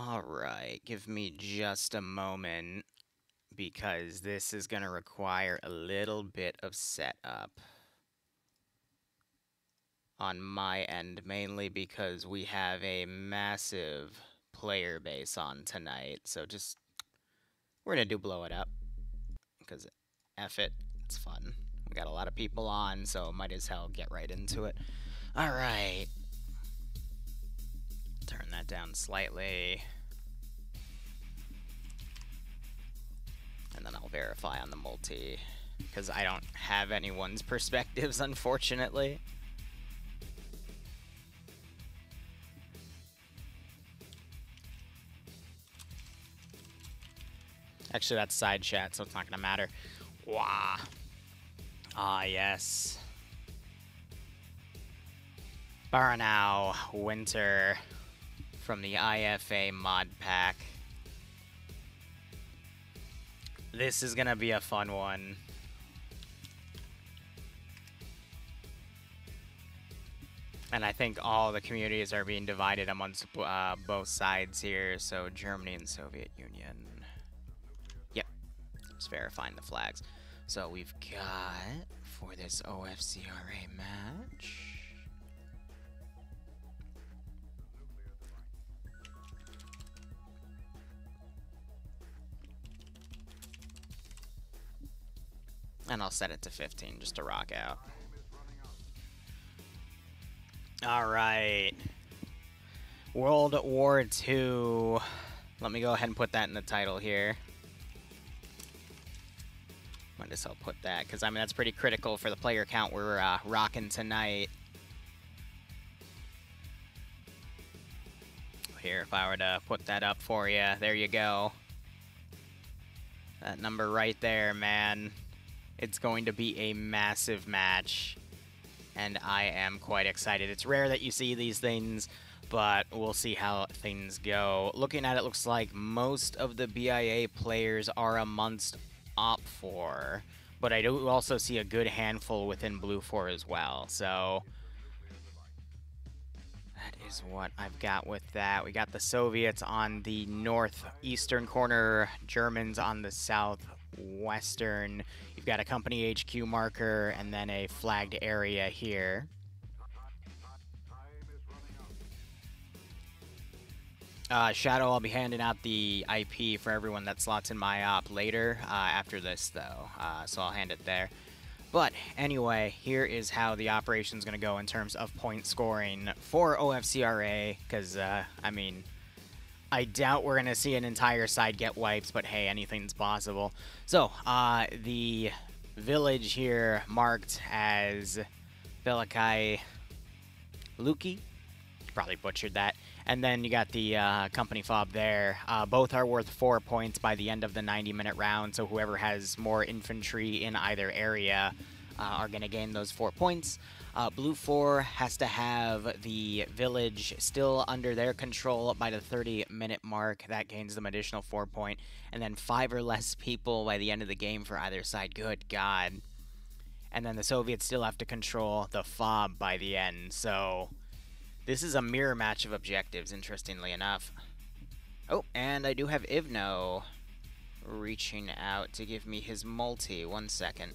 Alright, give me just a moment because this is going to require a little bit of setup on my end, mainly because we have a massive player base on tonight. So just, we're going to do blow it up because F it, it's fun. We got a lot of people on, so might as well get right into it. Alright. Turn that down slightly. And then I'll verify on the multi, because I don't have anyone's perspectives, unfortunately. Actually, that's side chat, so it's not going to matter. Wah. Ah, yes. Baranow Winter from the IFA mod pack. This is to be a fun one. And I think all the communities are being divided amongst uh, both sides here. So Germany and Soviet Union. Yep. Just verifying the flags. So we've got, for this OFCRA match... And I'll set it to 15 just to rock out. Alright. World War II. Let me go ahead and put that in the title here. Might as well put that, because, I mean, that's pretty critical for the player count we're uh, rocking tonight. Here, if I were to put that up for you, there you go. That number right there, man. It's going to be a massive match, and I am quite excited. It's rare that you see these things, but we'll see how things go. Looking at it, looks like most of the BIA players are amongst OPFOR, but I do also see a good handful within BLUFOR as well, so... That is what I've got with that. We got the Soviets on the northeastern corner, Germans on the southwestern. You've got a company HQ marker and then a flagged area here. Uh, Shadow, I'll be handing out the IP for everyone that slots in my op later, uh, after this though, uh, so I'll hand it there. But anyway, here is how the operation is going to go in terms of point scoring for OFCRA, because, uh, I mean, I doubt we're going to see an entire side get wiped, but hey, anything's possible. So, uh, the village here marked as Velikai Luki. Probably butchered that. And then you got the uh, company fob there. Uh, both are worth four points by the end of the 90-minute round, so whoever has more infantry in either area are going to gain those four points. Uh, BLUFOR has to have the village still under their control by the 30 minute mark. That gains them additional four point. And then five or less people by the end of the game for either side. Good God. And then the Soviets still have to control the FOB by the end. So this is a mirror match of objectives, interestingly enough. Oh, and I do have Ivno reaching out to give me his multi. One second.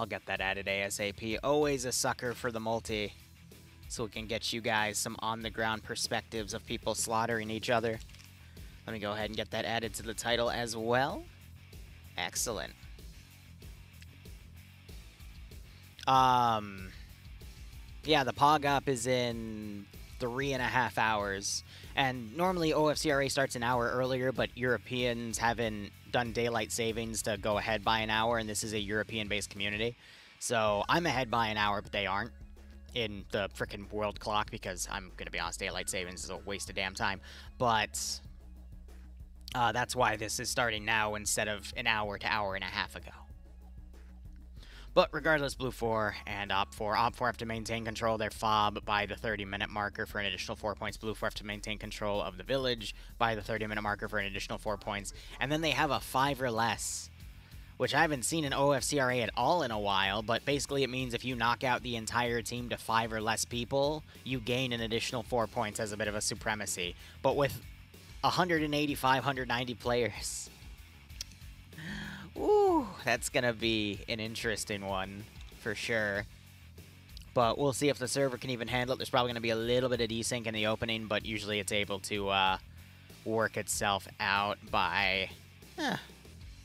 I'll get that added ASAP. Always a sucker for the multi. So we can get you guys some on-the-ground perspectives of people slaughtering each other. Let me go ahead and get that added to the title as well. Excellent. Um, yeah, the POG up is in three and a half hours. And normally OFCRA starts an hour earlier, but Europeans haven't done daylight savings to go ahead by an hour, and this is a European-based community. So I'm ahead by an hour, but they aren't in the freaking world clock because I'm going to be honest, daylight savings is a waste of damn time. But uh, that's why this is starting now instead of an hour to hour and a half ago. But regardless, blue 4 and op 4. Op 4 have to maintain control of their FOB by the 30-minute marker for an additional 4 points. BLUFOR have to maintain control of the village by the 30-minute marker for an additional 4 points. And then they have a 5 or less which I haven't seen in OFCRA at all in a while, but basically it means if you knock out the entire team to five or less people, you gain an additional four points as a bit of a supremacy. But with 185, 190 players, ooh, that's going to be an interesting one for sure. But we'll see if the server can even handle it. There's probably going to be a little bit of desync in the opening, but usually it's able to uh, work itself out by... Eh,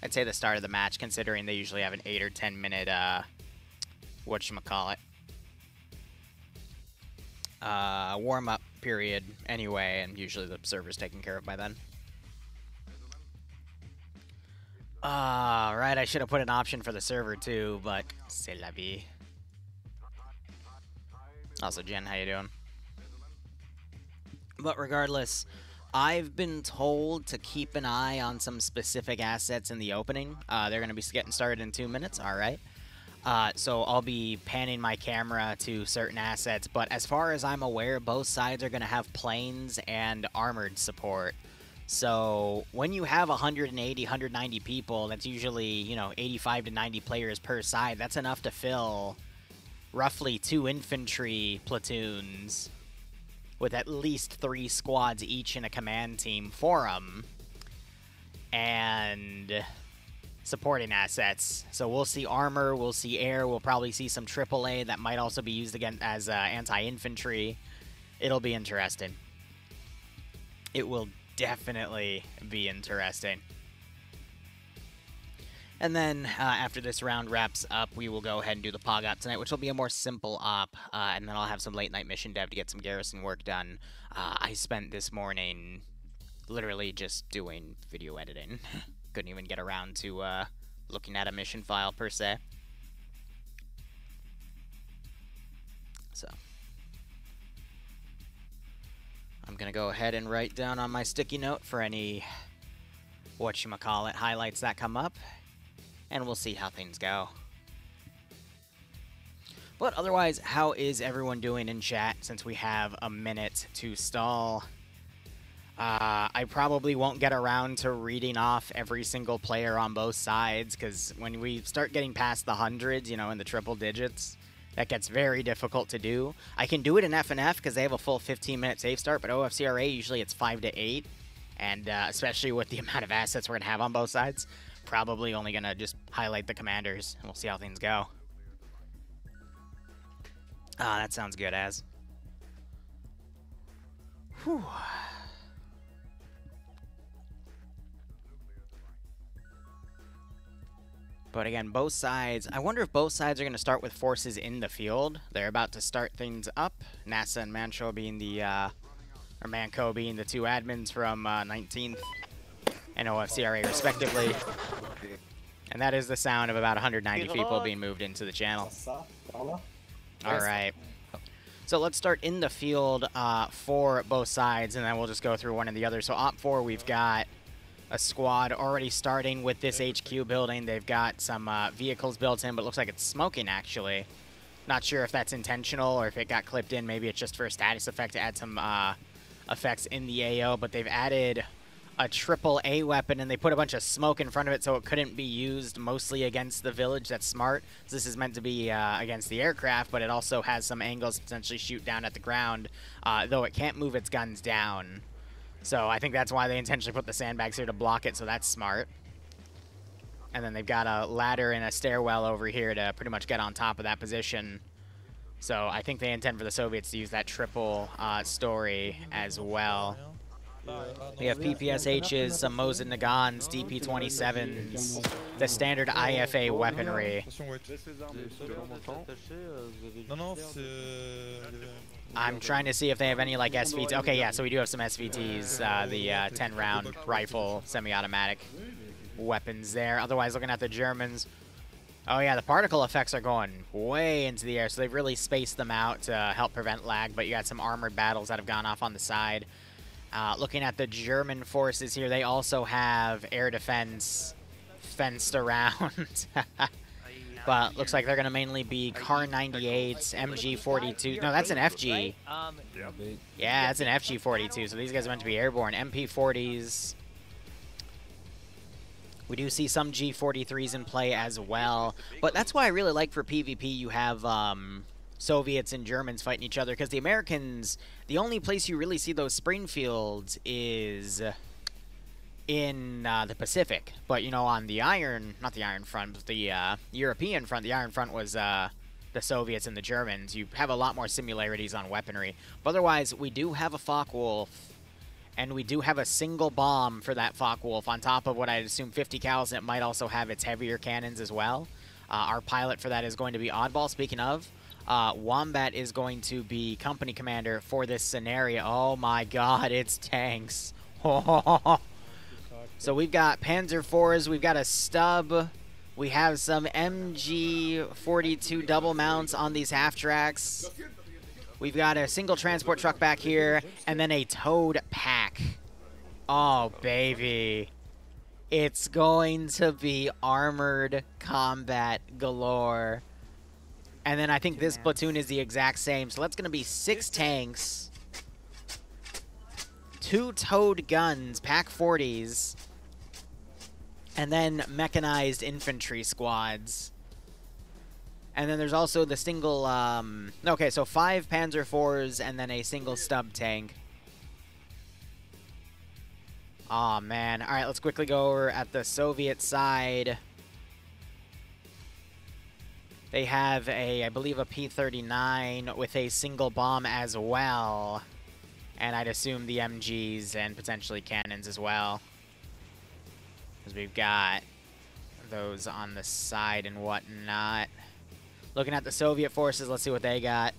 I'd say the start of the match, considering they usually have an 8 or 10 minute, uh, whatchamacallit, uh, warm-up period anyway, and usually the server's taken care of by then. Ah, uh, right, I should have put an option for the server too, but c'est la vie. Also, Jen, how you doing? But regardless, I've been told to keep an eye on some specific assets in the opening. Uh, they're going to be getting started in two minutes, all right. Uh, so I'll be panning my camera to certain assets, but as far as I'm aware, both sides are going to have planes and armored support. So when you have 180, 190 people, that's usually, you know, 85 to 90 players per side. That's enough to fill roughly two infantry platoons with at least three squads each in a command team for them. And supporting assets. So we'll see armor, we'll see air, we'll probably see some AAA that might also be used again as uh, anti-infantry. It'll be interesting. It will definitely be interesting. And then uh, after this round wraps up, we will go ahead and do the POG op tonight, which will be a more simple op. Uh, and then I'll have some late night mission dev to get some garrison work done. Uh, I spent this morning literally just doing video editing. Couldn't even get around to uh, looking at a mission file per se. So. I'm going to go ahead and write down on my sticky note for any whatchamacallit highlights that come up and we'll see how things go. But otherwise, how is everyone doing in chat since we have a minute to stall? Uh, I probably won't get around to reading off every single player on both sides, because when we start getting past the hundreds, you know, in the triple digits, that gets very difficult to do. I can do it in FNF because they have a full 15-minute save start, but OFCRA, usually it's 5 to 8, and uh, especially with the amount of assets we're going to have on both sides, probably only going to just highlight the commanders, and we'll see how things go. Ah, that sounds good, Az. Whew. But again, both sides, I wonder if both sides are going to start with forces in the field. They're about to start things up. NASA and Mancho being the, uh, or Manco being the two admins from uh, 19th and OFCRA respectively. And that is the sound of about 190 people being moved into the channel. All right. So let's start in the field uh, for both sides, and then we'll just go through one and the other. So Op 4, we've got a squad already starting with this HQ building. They've got some uh, vehicles built in, but looks like it's smoking, actually. Not sure if that's intentional or if it got clipped in. Maybe it's just for a status effect to add some uh, effects in the AO, but they've added a triple A weapon and they put a bunch of smoke in front of it so it couldn't be used mostly against the village. That's smart. This is meant to be uh, against the aircraft, but it also has some angles to potentially shoot down at the ground, uh, though it can't move its guns down. So I think that's why they intentionally put the sandbags here to block it, so that's smart. And then they've got a ladder and a stairwell over here to pretty much get on top of that position. So I think they intend for the Soviets to use that triple uh, story as well. We have PPSHs, some Mosin Nagants, DP-27s, the standard IFA weaponry. I'm trying to see if they have any like SVTs. Okay, yeah, so we do have some SVTs, uh, the 10-round uh, rifle, semi-automatic weapons there. Otherwise, looking at the Germans, oh yeah, the particle effects are going way into the air, so they've really spaced them out to help prevent lag, but you got some armored battles that have gone off on the side. Uh, looking at the German forces here, they also have air defense fenced around. but looks like they're going to mainly be Kar 98s, MG 42. No, that's an FG. Yeah, that's an FG 42. So these guys are meant to be airborne. MP 40s. We do see some G43s in play as well, but that's why I really like for PvP you have um, Soviets and Germans fighting each other, because the Americans, the only place you really see those Springfields is in uh, the Pacific. But, you know, on the Iron, not the Iron Front, but the uh, European front, the Iron Front was uh, the Soviets and the Germans. You have a lot more similarities on weaponry. But otherwise, we do have a Focke-Wulf and we do have a single bomb for that Focke-Wulf on top of what I'd assume 50 cals, and it might also have its heavier cannons as well. Uh, our pilot for that is going to be Oddball, speaking of. Uh, Wombat is going to be company commander for this scenario. Oh my god, it's tanks. so we've got Panzer IVs, we've got a stub, we have some MG42 double mounts on these half tracks. We've got a single transport truck back here, and then a towed PaK. Oh, baby. It's going to be armored combat galore. And then I think this platoon is the exact same. So that's going to be six tanks, two towed guns, PaK 40s, and then mechanized infantry squads. And then there's also the single, um, okay, so five Panzer IVs and then a single stub tank. oh, man. All right, let's quickly go over at the Soviet side. They have a, I believe, a P-39 with a single bomb as well. And I'd assume the MGs and potentially cannons as well. Because we've got those on the side and whatnot. Looking at the Soviet forces, let's see what they got.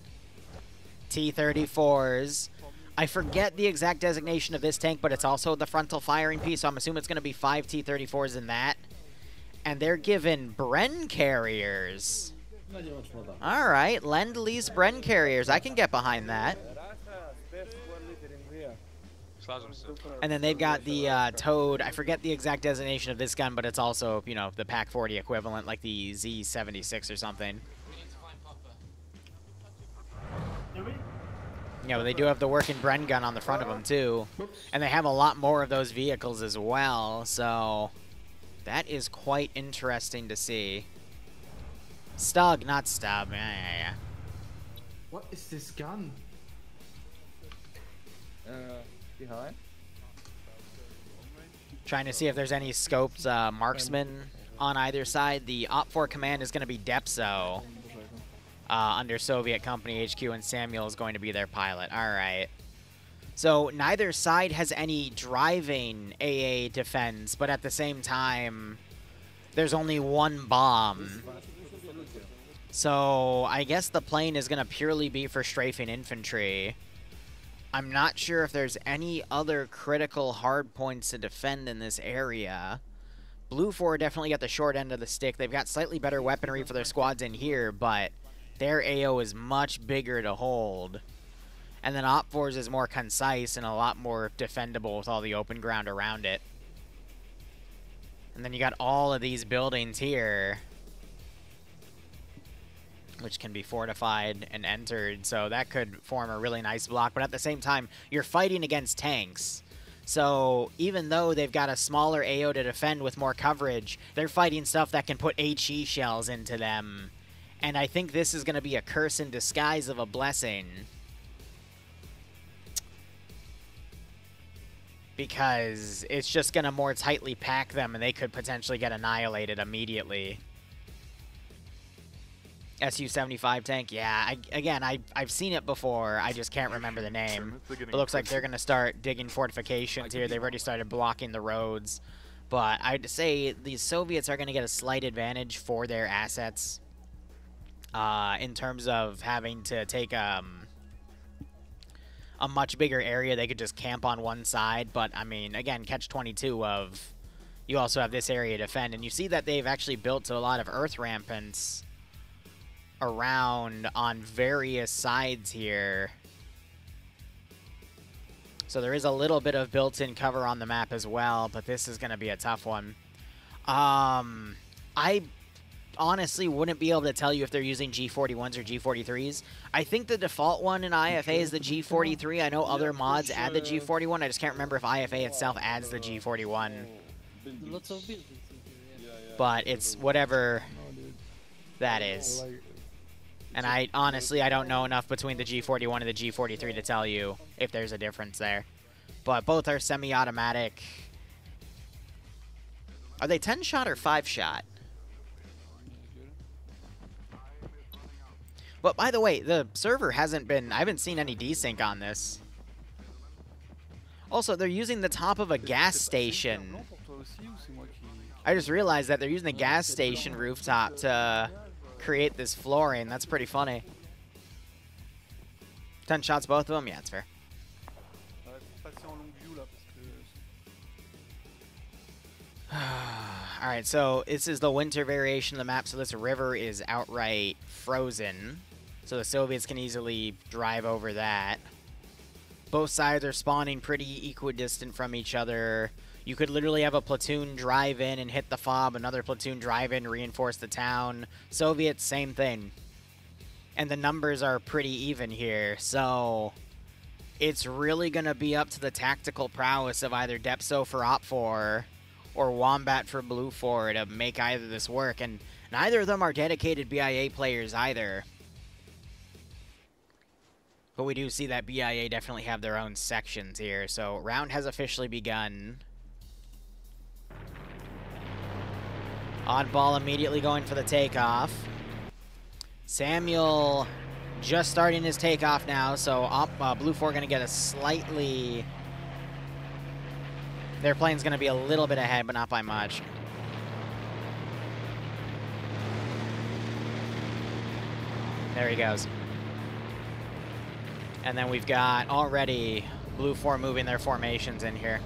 T-34s. I forget the exact designation of this tank, but it's also the frontal firing piece, so I'm assuming it's going to be five T-34s in that. And they're given Bren carriers. All right, Lend-Lease Bren carriers. I can get behind that. And then they've got the uh, Toad. I forget the exact designation of this gun, but it's also, you know, the PaK 40 equivalent, like the Z76 or something. Yeah, but they do have the working Bren gun on the front of them, too. And they have a lot more of those vehicles as well, so... That is quite interesting to see. Stug, not Stub. Yeah, yeah, yeah. What is this gun? Behind. Trying to see if there's any scoped uh, marksman on either side. The Op 4 command is going to be Depso uh, under Soviet Company HQ, and Samuel is going to be their pilot. All right. So neither side has any driving AA defense, but at the same time, there's only one bomb. So I guess the plane is going to purely be for strafing infantry. I'm not sure if there's any other critical hard points to defend in this area. Blue 4 definitely got the short end of the stick. They've got slightly better weaponry for their squads in here, but their AO is much bigger to hold. And then OPFOR's is more concise and a lot more defendable with all the open ground around it. And then you got all of these buildings here, which can be fortified and entered, so that could form a really nice block. But at the same time, you're fighting against tanks. So even though they've got a smaller AO to defend with more coverage, they're fighting stuff that can put HE shells into them and I think this is going to be a curse in disguise of a blessing. Because it's just going to more tightly pack them and they could potentially get annihilated immediately. SU-75 tank, yeah. I, again, I, I've seen it before. I just can't remember the name. It looks like they're going to start digging fortifications here. They've already started blocking the roads. But I'd say the Soviets are going to get a slight advantage for their assets uh, in terms of having to take um, a much bigger area. They could just camp on one side, but I mean, again, catch 22 of you also have this area to defend, and you see that they've actually built a lot of earth rampants around on various sides here. So there is a little bit of built-in cover on the map as well, but this is going to be a tough one. Um, I honestly wouldn't be able to tell you if they're using G41s or G43s. I think the default one in IFA is the G43. I know other mods add the G41. I just can't remember if IFA itself adds the G41. but it's whatever No, dude. that They're is. And I honestly, I don't know enough between the G41 and the G43 to tell you if there's a difference there. But both are semi-automatic. Are they 10 shot or 5 shot? But by the way, the server hasn't been, I haven't seen any desync on this. Also, they're using the top of a gas station. I just realized that they're using the gas station rooftop to create this flooring. That's pretty funny. 10 shots, both of them? Yeah, it's fair. Ouais, faut passer en longue view là parce que All right, so this is the winter variation of the map. So this river is outright frozen. So the Soviets can easily drive over that. Both sides are spawning pretty equidistant from each other. You could literally have a platoon drive in and hit the fob, another platoon drive in, reinforce the town. Soviets, same thing. And the numbers are pretty even here, so it's really going to be up to the tactical prowess of either Depso for Op4 or Wombat for Blue 4 to make either this work, and neither of them are dedicated BIA players either. But we do see that BIA definitely have their own sections here, so round has officially begun. Oddball immediately going for the takeoff. Samuel just starting his takeoff now, so uh, Blue 4 going to get a slightly... Their plane's going to be a little bit ahead, but not by much. There he goes. And then we've got already Blue 4 moving their formations in here.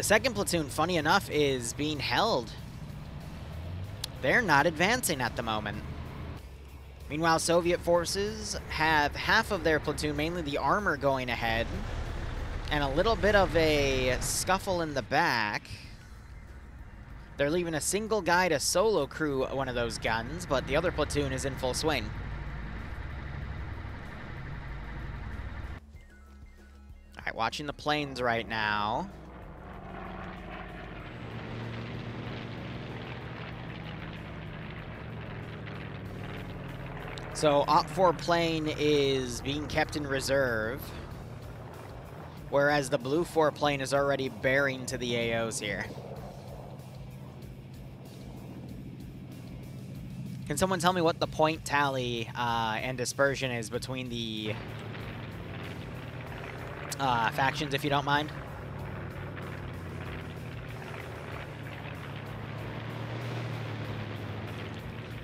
The second platoon, funny enough, is being held. They're not advancing at the moment. Meanwhile, Soviet forces have half of their platoon, mainly the armor, going ahead. And a little bit of a scuffle in the back. They're leaving a single guy to solo crew one of those guns, but the other platoon is in full swing. All right, watching the planes right now. So Op 4 plane is being kept in reserve, whereas the Blue 4 plane is already bearing to the AOs here. Can someone tell me what the point tally uh, and dispersion is between the uh, factions, if you don't mind?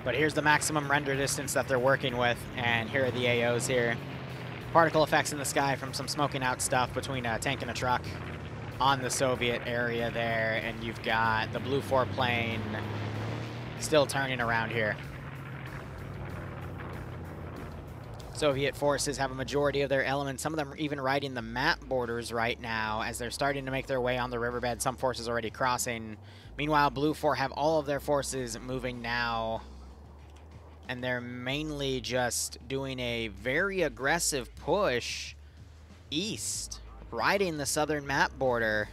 But here's the maximum render distance that they're working with, and here are the AOs here. Particle effects in the sky from some smoking out stuff between a tank and a truck on the Soviet area there, and you've got the Blue 4 plane still turning around here. Soviet forces have a majority of their elements. Some of them are even riding the map borders right now as they're starting to make their way on the riverbed. Some forces already crossing. Meanwhile, Blue 4 have all of their forces moving now. And they're mainly just doing a very aggressive push east, riding the southern map border.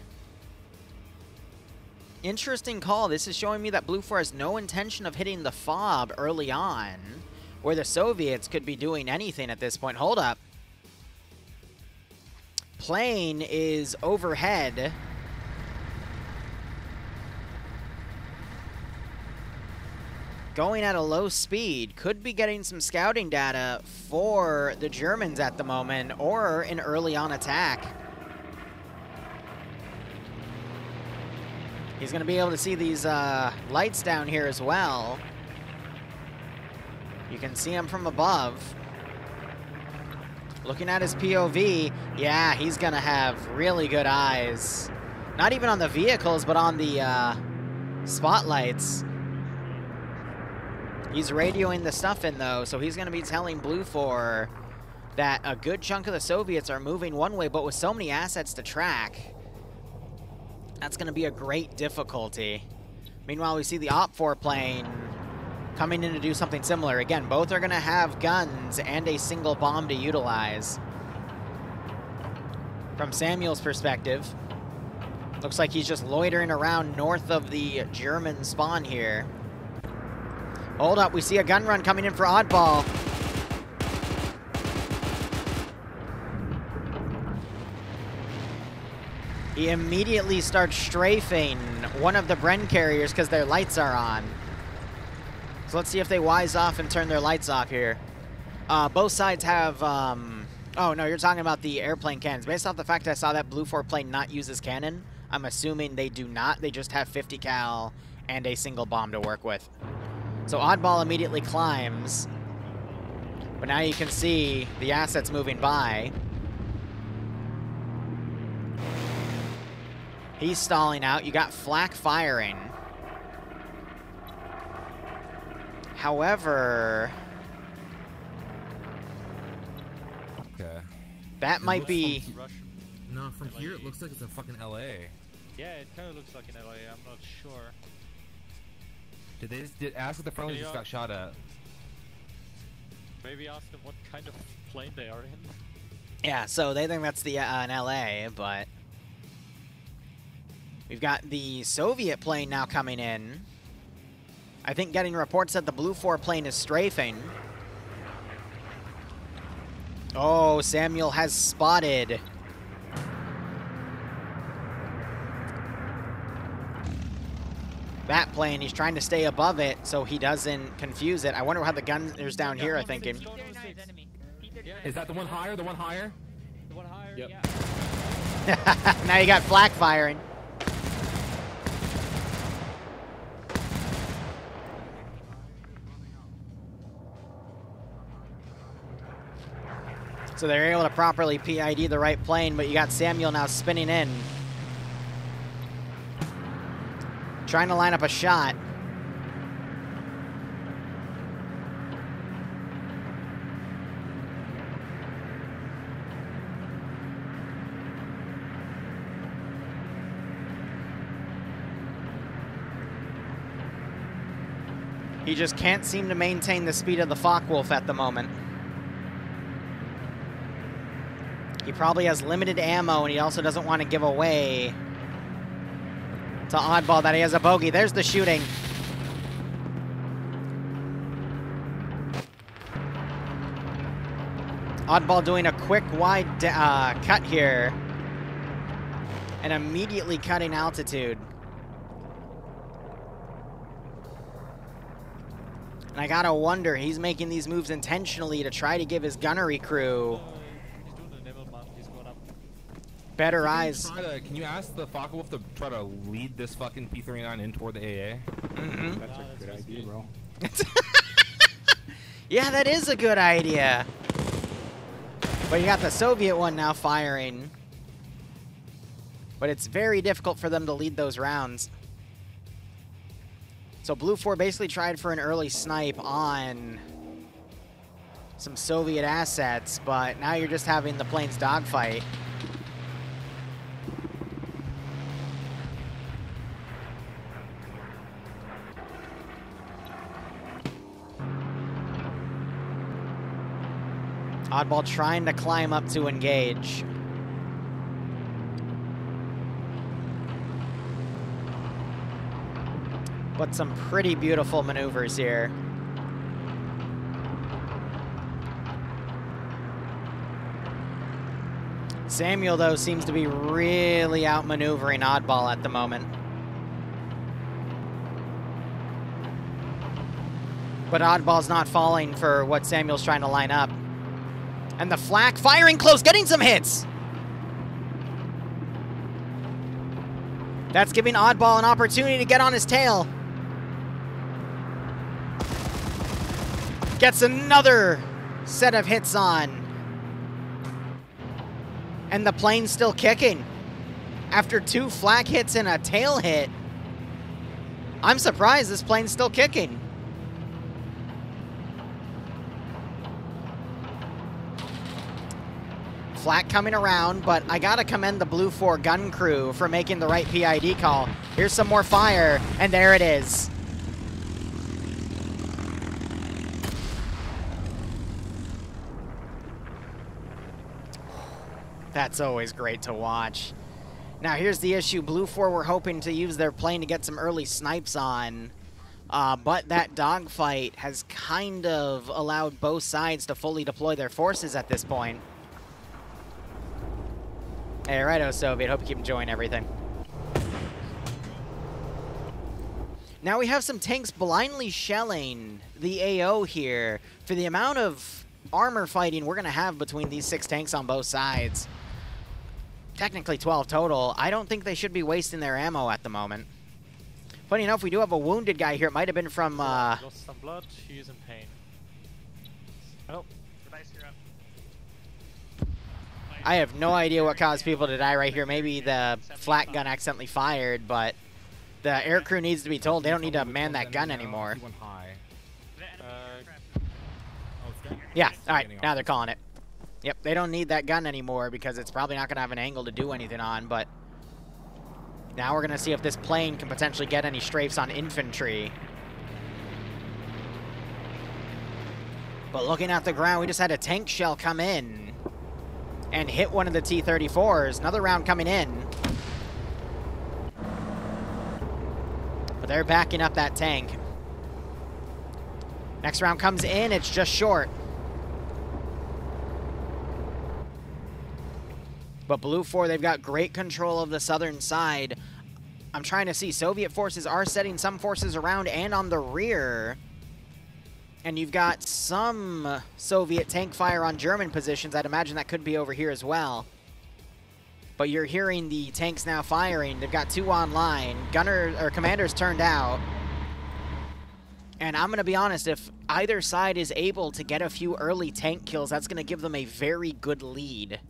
Interesting call. This is showing me that Blue 4 has no intention of hitting the fob early on where the Soviets could be doing anything at this point. Hold up. Plane is overhead. Going at a low speed. Could be getting some scouting data for the Germans at the moment or an early on attack. He's going to be able to see these uh, lights down here as well. You can see him from above. Looking at his POV, yeah, he's gonna have really good eyes. Not even on the vehicles, but on the uh, spotlights. He's radioing the stuff in, though, so he's gonna be telling Blue 4 that a good chunk of the Soviets are moving one way, but with so many assets to track, that's gonna be a great difficulty. Meanwhile, we see the Op 4 plane coming in to do something similar. Again, both are going to have guns and a single bomb to utilize. From Samuel's perspective, Looks like he's just loitering around north of the German spawn here. Hold up, we see a gun run coming in for Oddball. He immediately starts strafing one of the Bren carriers because their lights are on. So let's see if they wise off and turn their lights off here. Uh, both sides have, um, oh no, you're talking about the airplane cannons. Based off the fact I saw that Blue 4 plane not use his cannon, I'm assuming they do not. They just have 50 cal and a single bomb to work with. So Oddball immediately climbs. But now you can see the assets moving by. He's stalling out. You got flak firing. However, Okay. that It might be... from- No, from here it looks like it's a fucking LA. Yeah, it kind of looks like an LA. I'm not sure. Did they just did ask if the friendly just got shot at? Maybe ask them what kind of plane they are in. Yeah, so they think that's the uh, an LA, but we've got the Soviet plane now coming in. I think getting reports that the Blue 4 plane is strafing. Oh, Samuel has spotted. That plane, he's trying to stay above it so he doesn't confuse it. I wonder how the gunners down here are thinking. Is that the one higher? The one higher? The one higher? Yep. Yeah. now you got flak firing. So they're able to properly PID the right plane, but you got Samuel now spinning in. Trying to line up a shot. He just can't seem to maintain the speed of the Focke-Wulf at the moment. He probably has limited ammo, and he also doesn't want to give away to Oddball that he has a bogey. There's the shooting. Oddball doing a quick wide uh, cut here. And immediately cutting altitude. And I gotta wonder, he's making these moves intentionally to try to give his gunnery crew Uh, he's doing the Nebel mount. He's going up. Better eyes. Try to- can you ask the Focke-Wulf to try to lead this fucking P-39 in toward the AA? Mhm. That's Ah, a that's good idea, good. bro. Yeah, that is a good idea. But you got the Soviet one now firing. But it's very difficult for them to lead those rounds. So Blue 4 basically tried for an early snipe on some Soviet assets, but now you're just having the planes dogfight. Oddball trying to climb up to engage. But some pretty beautiful maneuvers here. Samuel, though, seems to be really outmaneuvering Oddball at the moment. But Oddball's not falling for what Samuel's trying to line up. And the flak firing close, getting some hits. That's giving Oddball an opportunity to get on his tail. Gets another set of hits on. And the plane's still kicking. After two flak hits and a tail hit, I'm surprised this plane's still kicking. Flak coming around, but I gotta commend the Blue 4 gun crew for making the right PID call. Here's some more fire, and there it is. That's always great to watch. Now here's the issue. Blue 4 were hoping to use their plane to get some early snipes on. Uh, but that dogfight has kind of allowed both sides to fully deploy their forces at this point. Hey, righto, Soviet. Hope you keep enjoying everything. Now we have some tanks blindly shelling the AO here for the amount of armor fighting we're going to have between these six tanks on both sides. Technically 12 total. I don't think they should be wasting their ammo at the moment. Funny enough, we do have a wounded guy here. It might have been from... Uh, Lost some blood, he is in pain. I have no idea what caused people to die right here. Maybe the flak gun accidentally fired, but the aircrew needs to be told they don't need to man that gun anymore. He went high. Uh, Oh, Yeah, all right, now they're calling it. Yep, they don't need that gun anymore because it's probably not going to have an angle to do anything on, but now we're going to see if this plane can potentially get any strafes on infantry. But looking at the ground, we just had a tank shell come in and hit one of the T-34s. Another round coming in. But they're backing up that tank. Next round comes in, it's just short. But Blue 4, they've got great control of the southern side. I'm trying to see. Soviet forces are setting some forces around and on the rear. And you've got some Soviet tank fire on German positions. I'd imagine that could be over here as well. But you're hearing the tanks now firing. They've got two online. Gunner or commanders turned out. And I'm going to be honest, if either side is able to get a few early tank kills, that's going to give them a very good lead.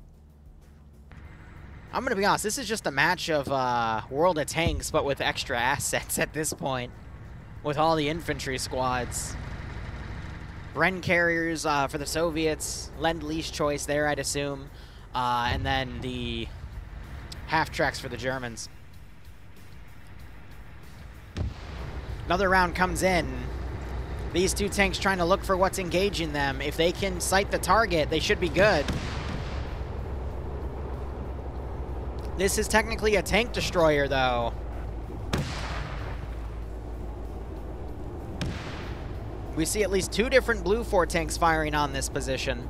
I'm going to be honest, this is just a match of uh, World of Tanks, but with extra assets at this point. With all the infantry squads. Bren carriers uh, for the Soviets, Lend-Lease choice there, I'd assume. Uh, and then the half-tracks for the Germans. Another round comes in. These two tanks trying to look for what's engaging them. If they can sight the target, they should be good. This is technically a tank destroyer, though. We see at least two different Blue 4 tanks firing on this position.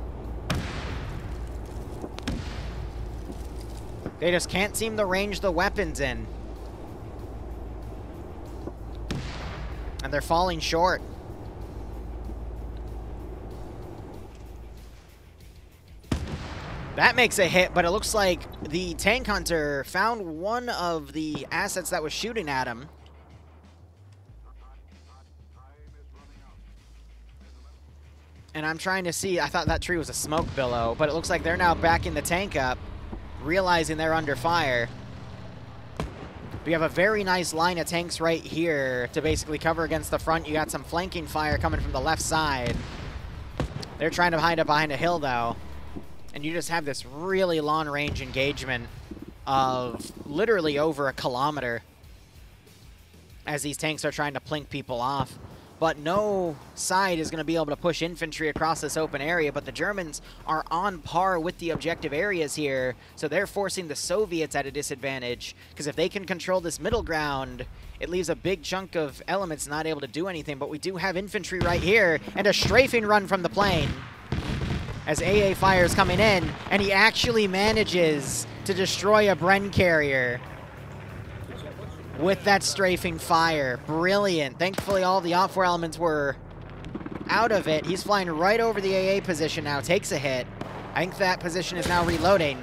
They just can't seem to range the weapons in. And they're falling short. That makes a hit, but it looks like the tank hunter found one of the assets that was shooting at him. And I'm trying to see, I thought that tree was a smoke billow, but it looks like they're now backing the tank up, realizing they're under fire. We have a very nice line of tanks right here to basically cover against the front. You got some flanking fire coming from the left side. They're trying to hide up behind a hill, though. And you just have this really long-range engagement of literally over a kilometer as these tanks are trying to plink people off. But no side is going to be able to push infantry across this open area, but the Germans are on par with the objective areas here, so they're forcing the Soviets at a disadvantage, because if they can control this middle ground, it leaves a big chunk of elements not able to do anything, but we do have infantry right here, and a strafing run from the plane as AA fires coming in, and he actually manages to destroy a Bren carrier with that strafing fire. Brilliant. Thankfully, all the off elements were out of it. He's flying right over the AA position now, takes a hit. I think that position is now reloading.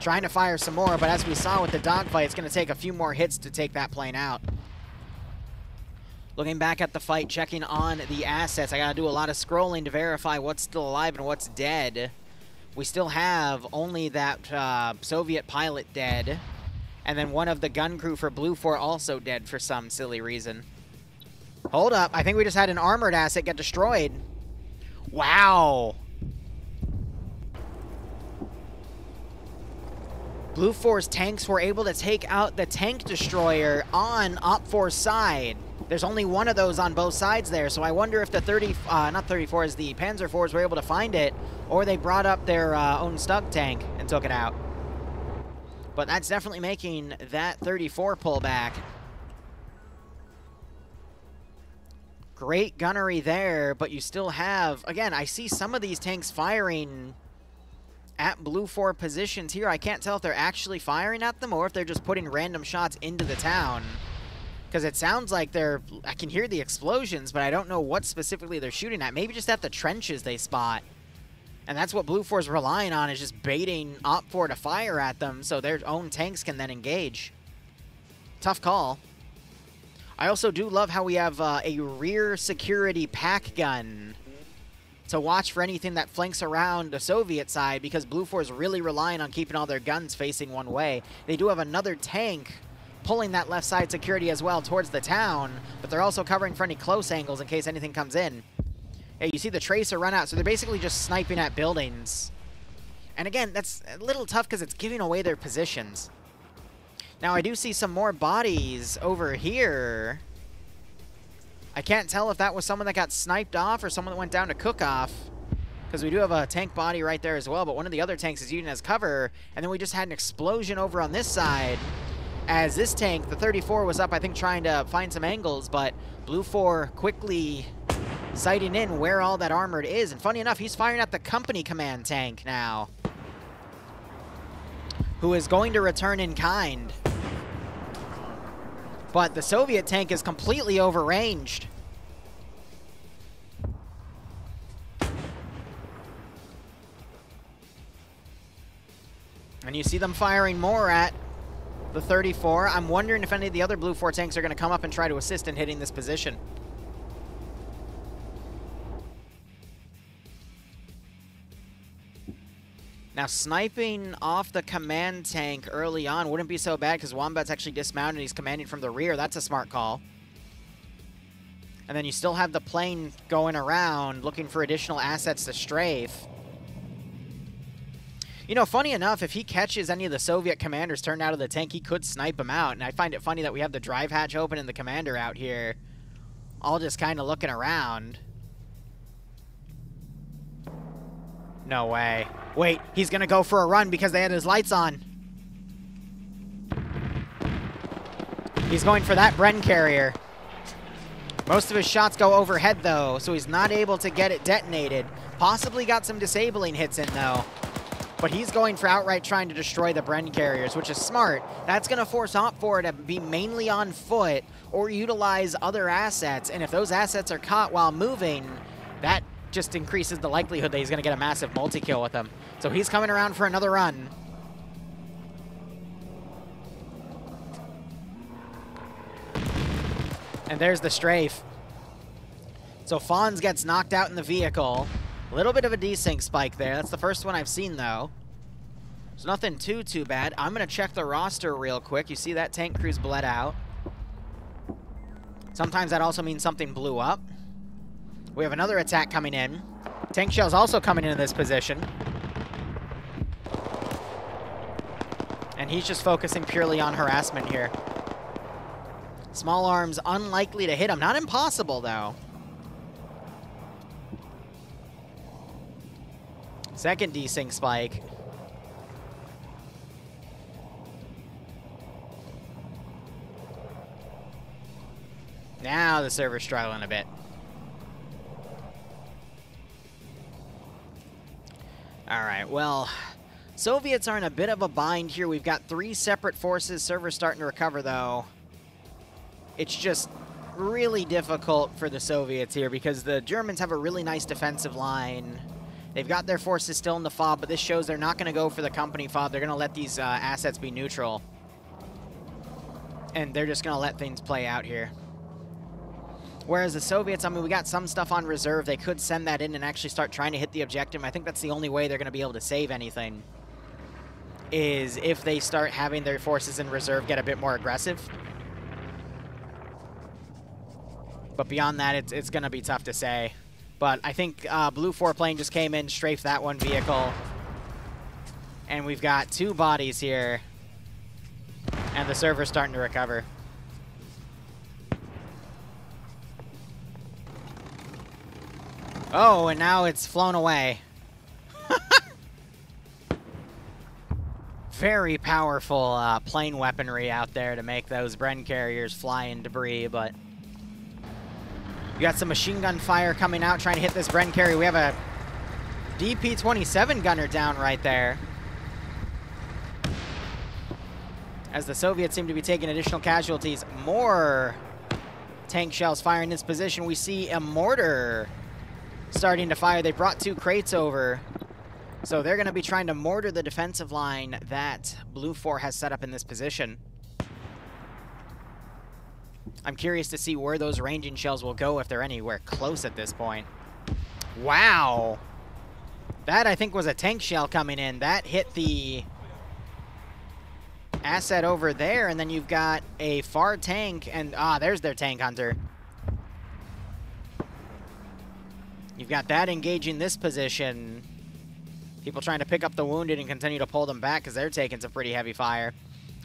Trying to fire some more, but as we saw with the dogfight, it's going to take a few more hits to take that plane out. Looking back at the fight, checking on the assets. I got to do a lot of scrolling to verify what's still alive and what's dead. We still have only that uh, Soviet pilot dead. And then one of the gun crew for Blue 4 also dead for some silly reason. Hold up. I think we just had an armored asset get destroyed. Wow. Blue 4's tanks were able to take out the tank destroyer on Op 4's side. There's only one of those on both sides there, so I wonder if the 30, uh, not 34s, the Panzer 4s were able to find it, or they brought up their uh, own Stug tank and took it out. But that's definitely making that 34 pullback. Great gunnery there, but you still have... Again, I see some of these tanks firing at Blue 4 positions here. I can't tell if they're actually firing at them or if they're just putting random shots into the town. Because it sounds like they're... I can hear the explosions, but I don't know what specifically they're shooting at. Maybe just at the trenches they spot. And that's what BLUFOR's relying on, is just baiting OPFOR to fire at them so their own tanks can then engage. Tough call. I also do love how we have uh, a rear security PaK gun to watch for anything that flanks around the Soviet side because BLUFOR is really relying on keeping all their guns facing one way. They do have another tank pulling that left side security as well towards the town, but they're also covering for any close angles in case anything comes in. Yeah, you see the Tracer run out, so they're basically just sniping at buildings. And again, that's a little tough because it's giving away their positions. Now, I do see some more bodies over here. I can't tell if that was someone that got sniped off or someone that went down to cook off. Because we do have a tank body right there as well, but one of the other tanks is using as cover. And then we just had an explosion over on this side. As this tank, the 34, was up, I think, trying to find some angles, but BLUFOR quickly sighting in where all that armored is. And funny enough, he's firing at the company command tank now. Who is going to return in kind. But the Soviet tank is completely overranged. And you see them firing more at the 34. I'm wondering if any of the other BLUFOR tanks are going to come up and try to assist in hitting this position. Now, sniping off the command tank early on wouldn't be so bad because Wombat's actually dismounted he's commanding from the rear. That's a smart call. And then you still have the plane going around looking for additional assets to strafe. You know, funny enough, if he catches any of the Soviet commanders turned out of the tank, he could snipe them out. And I find it funny that we have the drive hatch open and the commander out here all just kind of looking around. No way. Wait, he's going to go for a run because they had his lights on. He's going for that Bren carrier. Most of his shots go overhead, though, so he's not able to get it detonated. Possibly got some disabling hits in, though. But he's going for outright trying to destroy the Bren carriers, which is smart. That's going to force OPFOR to be mainly on foot or utilize other assets. And if those assets are caught while moving, that just increases the likelihood that he's going to get a massive multi-kill with them. So he's coming around for another run. And there's the strafe. So Fonz gets knocked out in the vehicle. A little bit of a desync spike there. That's the first one I've seen, though. There's nothing too, too bad. I'm going to check the roster real quick. You see that tank crew's bled out. Sometimes that also means something blew up. We have another attack coming in. Tank shell's also coming into this position. And he's just focusing purely on harassment here. Small arms unlikely to hit him. Not impossible, though. Second desync spike. Now the server's struggling a bit. Alright, well, Soviets are in a bit of a bind here. We've got three separate forces. Server's starting to recover, though. It's just really difficult for the Soviets here because the Germans have a really nice defensive line. They've got their forces still in the fob, but this shows they're not going to go for the company fob. They're going to let these uh, assets be neutral. And they're just going to let things play out here. Whereas the Soviets, I mean, we got some stuff on reserve. They could send that in and actually start trying to hit the objective. I think that's the only way they're going to be able to save anything is if they start having their forces in reserve get a bit more aggressive. But beyond that, it's, it's going to be tough to say. But I think uh, BLUFOR plane just came in, strafed that one vehicle. And we've got two bodies here. And the server's starting to recover. Oh, and now it's flown away. very powerful uh, plane weaponry out there to make those Bren carriers fly in debris, but you got some machine gun fire coming out trying to hit this Bren carrier. We have a DP-27 gunner down right there. As the Soviets seem to be taking additional casualties. More tank shells firing in this position. We see a mortar starting to fire. They brought two crates over. So they're going to be trying to mortar the defensive line that BLUFOR has set up in this position. I'm curious to see where those ranging shells will go if they're anywhere close at this point. Wow. That, I think, was a tank shell coming in. That hit the asset over there, and then you've got a far tank, and ah, there's their tank hunter. You've got that engaging this position. People trying to pick up the wounded and continue to pull them back because they're taking some pretty heavy fire.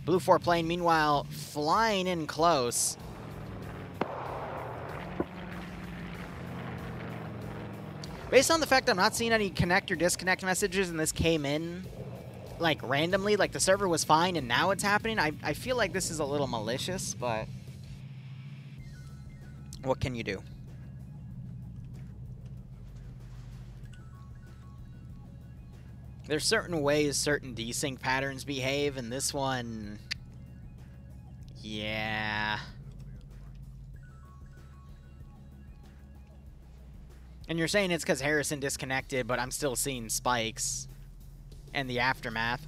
BLUFOR plane, meanwhile, flying in close. Based on the fact I'm not seeing any connect or disconnect messages and this came in like randomly, like the server was fine and now it's happening, I, I feel like this is a little malicious, but what can you do? There's certain ways certain desync patterns behave, and this one, yeah. And you're saying it's because Harrison disconnected, but I'm still seeing spikes and the aftermath.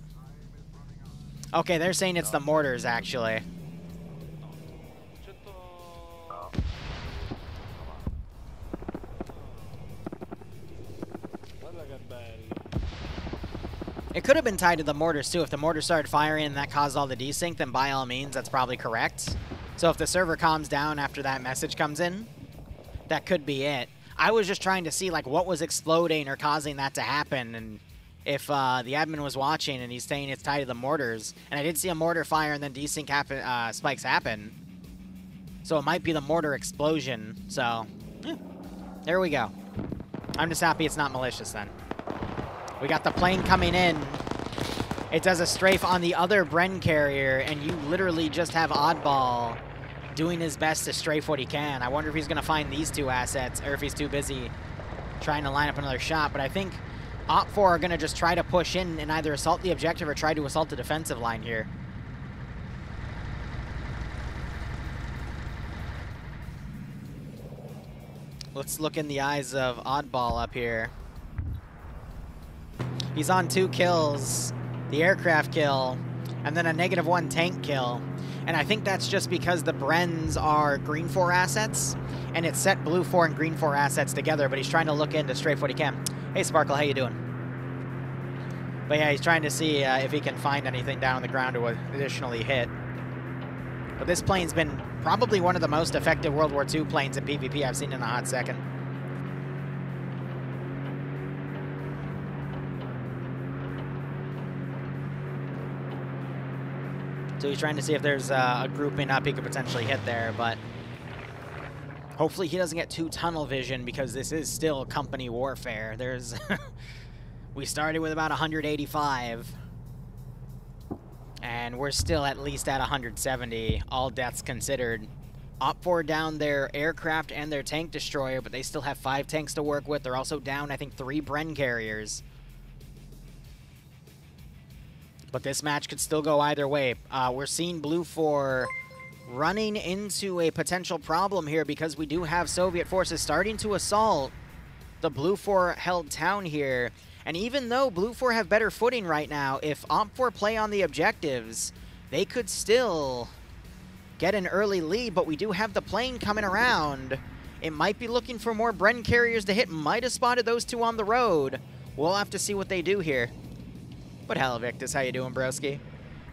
Okay, they're saying it's the mortars, actually. It could have been tied to the mortars, too. If the mortar started firing and that caused all the desync, then by all means, that's probably correct. So if the server calms down after that message comes in, that could be it. I was just trying to see, like, what was exploding or causing that to happen, and if uh, the admin was watching and he's saying it's tied to the mortars, and I did see a mortar fire and then desync happen, uh, spikes happen, so it might be the mortar explosion, so, yeah. there we go. I'm just happy it's not malicious then. We got the plane coming in. It does a strafe on the other Bren carrier, and you literally just have Oddball doing his best to strafe what he can. I wonder if he's going to find these two assets, or if he's too busy trying to line up another shot. But I think OPFOR are going to just try to push in and either assault the objective or try to assault the defensive line here. Let's look in the eyes of Oddball up here. He's on two kills, the aircraft kill, and then a negative one tank kill. And I think that's just because the Brens are green 4 assets, and it's set blue 4 and green 4 assets together, but he's trying to look into strafe what he can. Hey, Sparkle, how you doing? But yeah, he's trying to see uh, if he can find anything down on the ground to additionally hit. But this plane's been probably one of the most effective World War II planes in PvP I've seen in a hot second. So he's trying to see if there's uh, a grouping up he could potentially hit there, but hopefully he doesn't get too tunnel vision because this is still company warfare. There's... we started with about 185, and we're still at least at 170, all deaths considered. OPFOR down their aircraft and their tank destroyer, but they still have five tanks to work with. They're also down, I think, three Bren carriers. But this match could still go either way. Uh, we're seeing BLUFOR running into a potential problem here because we do have Soviet forces starting to assault the BLUFOR held town here. And even though BLUFOR have better footing right now, if OPFOR play on the objectives, they could still get an early lead, but we do have the plane coming around. It might be looking for more Bren carriers to hit. Might have spotted those two on the road. We'll have to see what they do here. But hello, Victus. How you doing, broski?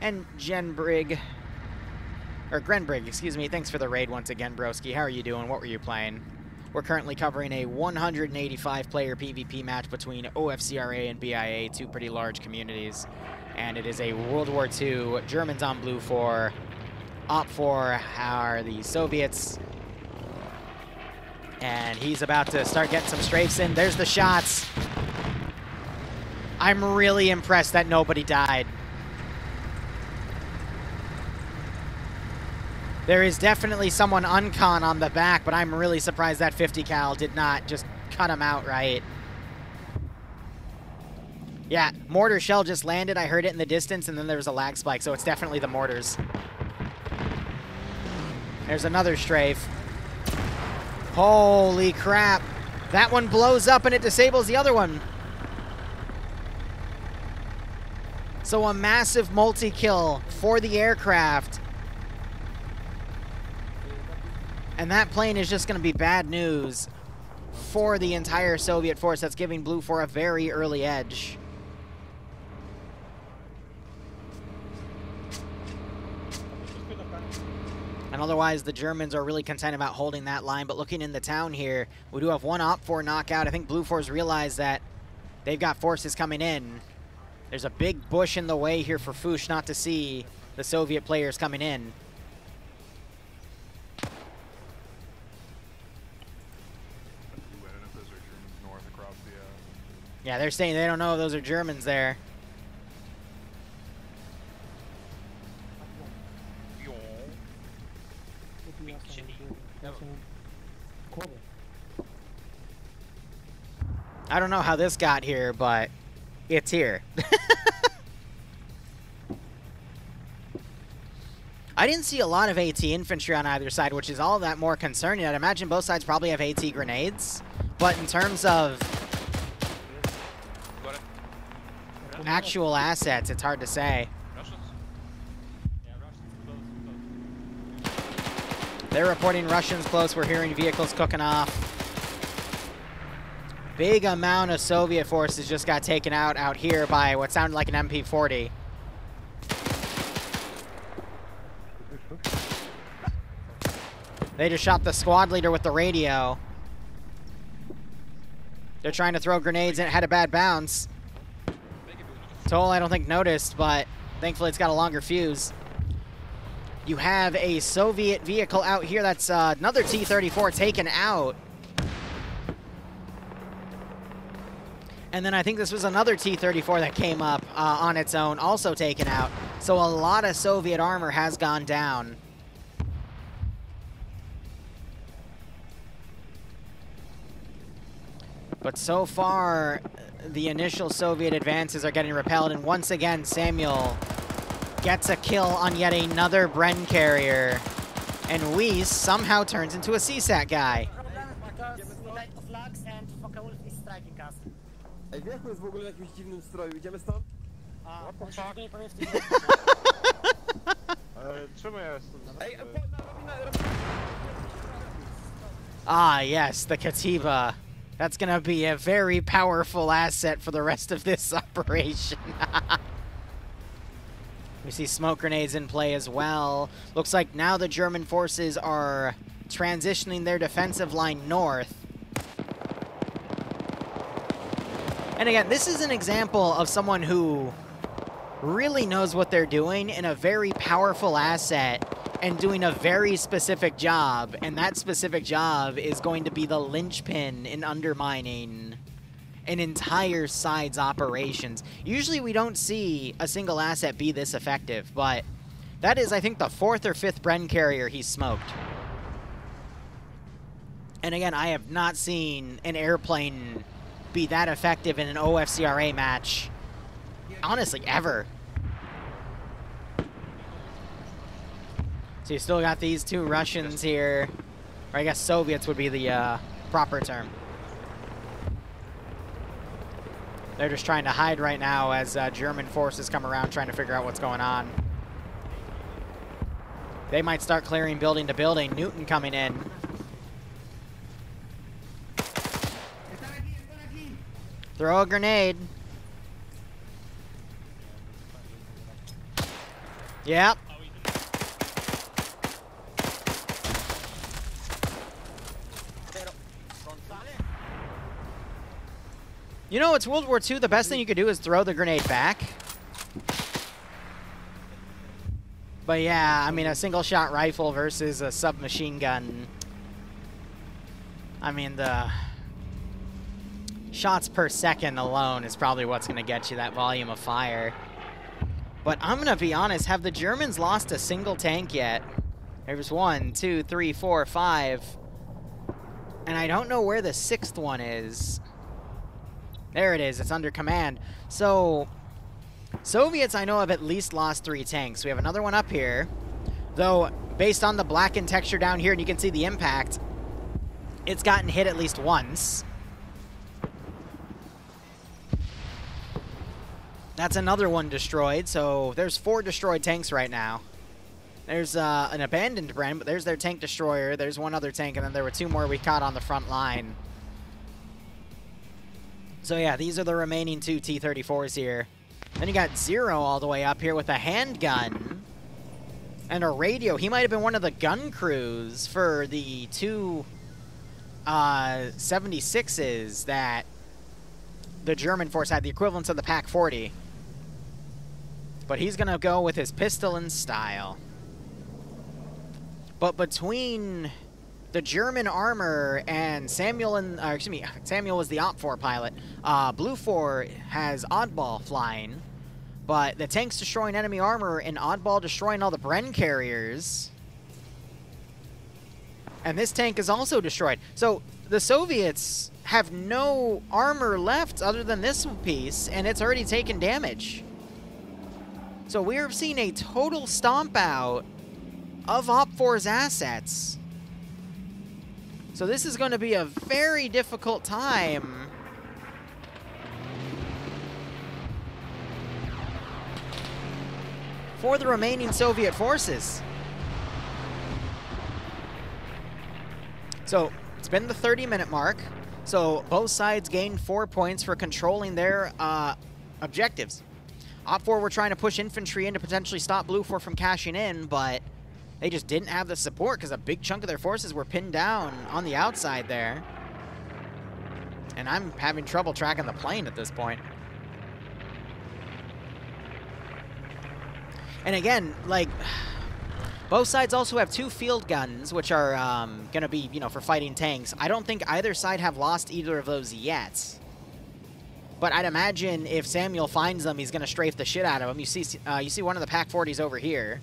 And Jen Brigg, or Grenbrig, excuse me. Thanks for the raid once again, broski. How are you doing? What were you playing? We're currently covering a 185-player PvP match between OFCRA and BIA, two pretty large communities. And it is a World War II, Germans on BLUFOR, Op 4 are the Soviets. And he's about to start getting some strafes in. There's the shots. I'm really impressed that nobody died. There is definitely someone uncon on the back, but I'm really surprised that 50 cal did not just cut him out, right? Yeah, mortar shell just landed. I heard it in the distance, and then there was a lag spike, so it's definitely the mortars. There's another strafe. Holy crap. That one blows up, and it disables the other one. So a massive multi-kill for the aircraft. And that plane is just going to be bad news for the entire Soviet force that's giving BLUFOR a very early edge. And otherwise, the Germans are really content about holding that line. But looking in the town here, we do have one OPFOR knockout. I think BLUFOR's realized that they've got forces coming in. There's a big bush in the way here for Foosh not to see the Soviet players coming in. Yeah, they're saying they don't know those are Germans there. I don't know how this got here, but it's here. I didn't see a lot of AT infantry on either side, which is all that more concerning. I'd imagine both sides probably have AT grenades, but in terms of actual assets, it's hard to say. They're reporting Russians close. We're hearing vehicles cooking off. Big amount of Soviet forces just got taken out out here by what sounded like an MP-40. They just shot the squad leader with the radio. They're trying to throw grenades and it had a bad bounce. Toll, I don't think noticed, but thankfully it's got a longer fuse. You have a Soviet vehicle out here that's uh, another T-34 taken out. And then I think this was another T-34 that came up uh, on its own, also taken out. So a lot of Soviet armor has gone down. But so far, the initial Soviet advances are getting repelled. And once again, Samuel gets a kill on yet another Bren carrier. And Weiss somehow turns into a CSAT guy. Ej, Wiechu jest w ogóle w jakimś dziwnym stroju, idziemy stąd? Czemu ja jestem? Ej, po, na, robimy, robimy... Ah, yes, the Katiba. That's going to be a very powerful asset for the rest of this operation. we see smoke grenades in play as well. Looks like now the German forces are transitioning their defensive line north. And again, this is an example of someone who really knows what they're doing in a very powerful asset and doing a very specific job. And that specific job is going to be the linchpin in undermining an entire side's operations. Usually we don't see a single asset be this effective, but that is, I think, the fourth or fifth Bren carrier he's smoked. And again, I have not seen an airplane be that effective in an OFCRA match, honestly, ever. So you still got these two Russians here, or I guess Soviets would be the uh, proper term. They're just trying to hide right now as uh, German forces come around trying to figure out what's going on. They might start clearing building to building. Newton coming in. Throw a grenade. Yep. You know, it's World War II. The best thing you could do is throw the grenade back. But yeah, I mean, a single shot rifle versus a submachine gun. I mean, the shots per second alone is probably what's going to get you that volume of fire. But I'm going to be honest, have the Germans lost a single tank yet? There's one, two, three, four, five. And I don't know where the sixth one is. There it is. It's under command. So, Soviets I know have at least lost three tanks. We have another one up here. Though, based on the blackened texture down here, and you can see the impact, it's gotten hit at least once. That's another one destroyed, so there's four destroyed tanks right now. There's uh, an abandoned Bren, but there's their tank destroyer. There's one other tank, and then there were two more we caught on the front line. So yeah, these are the remaining two T-34s here. Then you got Zero all the way up here with a handgun and a radio. He might have been one of the gun crews for the two uh, 76s that the German force had, the equivalent of the PaK-40. But he's going to go with his pistol and style. But between the German armor and Samuel and, uh, excuse me, Samuel was the OPFOR pilot. Uh, BLUFOR has Oddball flying. But the tank's destroying enemy armor and Oddball destroying all the Bren carriers. And this tank is also destroyed. So the Soviets have no armor left other than this piece, and it's already taken damage. So we're seeing a total stomp out of OPFOR's assets. So this is going to be a very difficult time. For the remaining Soviet forces. So it's been the 30 minute mark. So both sides gained four points for controlling their uh, objectives. OPFOR were trying to push infantry in to potentially stop BLUFOR from cashing in, but they just didn't have the support because a big chunk of their forces were pinned down on the outside there. And I'm having trouble tracking the plane at this point. And again, like, both sides also have two field guns, which are um, going to be, you know, for fighting tanks. I don't think either side have lost either of those yet. But I'd imagine if Samuel finds them, he's going to strafe the shit out of them. You see, uh, you see one of the PaK 40s over here.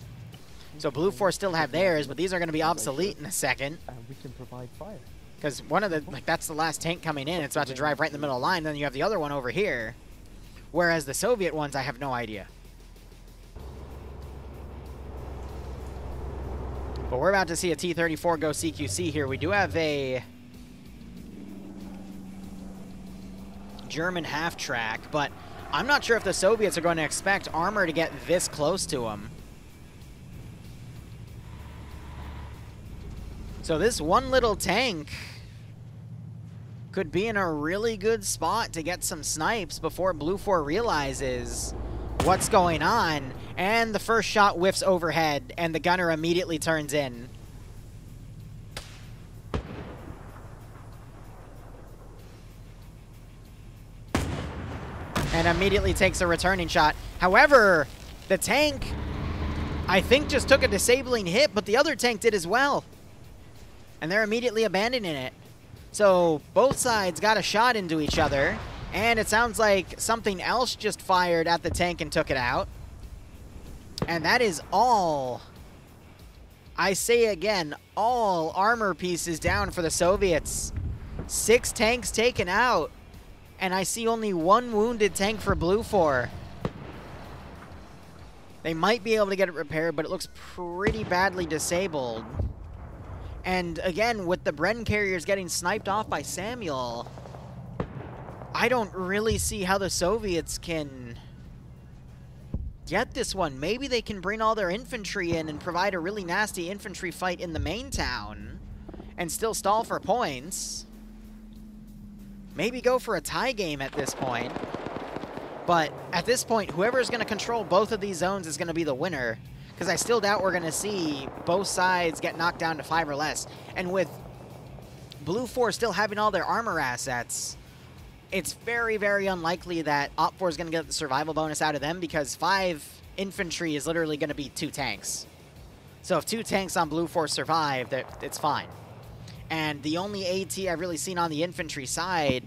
So Blue Force still have theirs, but these are going to be obsolete in a second. And we can provide fire. Because one of the, like, that's the last tank coming in. It's about to drive right in the middle of the line. Then you have the other one over here. Whereas the Soviet ones, I have no idea. But we're about to see a T-34 go CQC here. We do have a German half-track, but I'm not sure if the Soviets are going to expect armor to get this close to them. So this one little tank could be in a really good spot to get some snipes before BLUFOR realizes what's going on. And the first shot whiffs overhead, and the gunner immediately turns in. And immediately takes a returning shot. However, the tank, I think, just took a disabling hit, but the other tank did as well. And they're immediately abandoning it. So both sides got a shot into each other. And it sounds like something else just fired at the tank and took it out. And that is all, I say again, all armor pieces down for the Soviets. Six tanks taken out. And I see only one wounded tank for BLUFOR. They might be able to get it repaired, but it looks pretty badly disabled. And again, with the Bren carriers getting sniped off by Samuel, I don't really see how the Soviets can get this one. Maybe they can bring all their infantry in and provide a really nasty infantry fight in the main town and still stall for points. Maybe go for a tie game at this point. But at this point, whoever is going to control both of these zones is going to be the winner. Because I still doubt we're going to see both sides get knocked down to five or less. And with BLUFOR still having all their armor assets, it's very, very unlikely that OPFOR is going to get the survival bonus out of them because five infantry is literally going to be two tanks. So if two tanks on BLUFOR survive, that it's fine. And the only AT I've really seen on the infantry side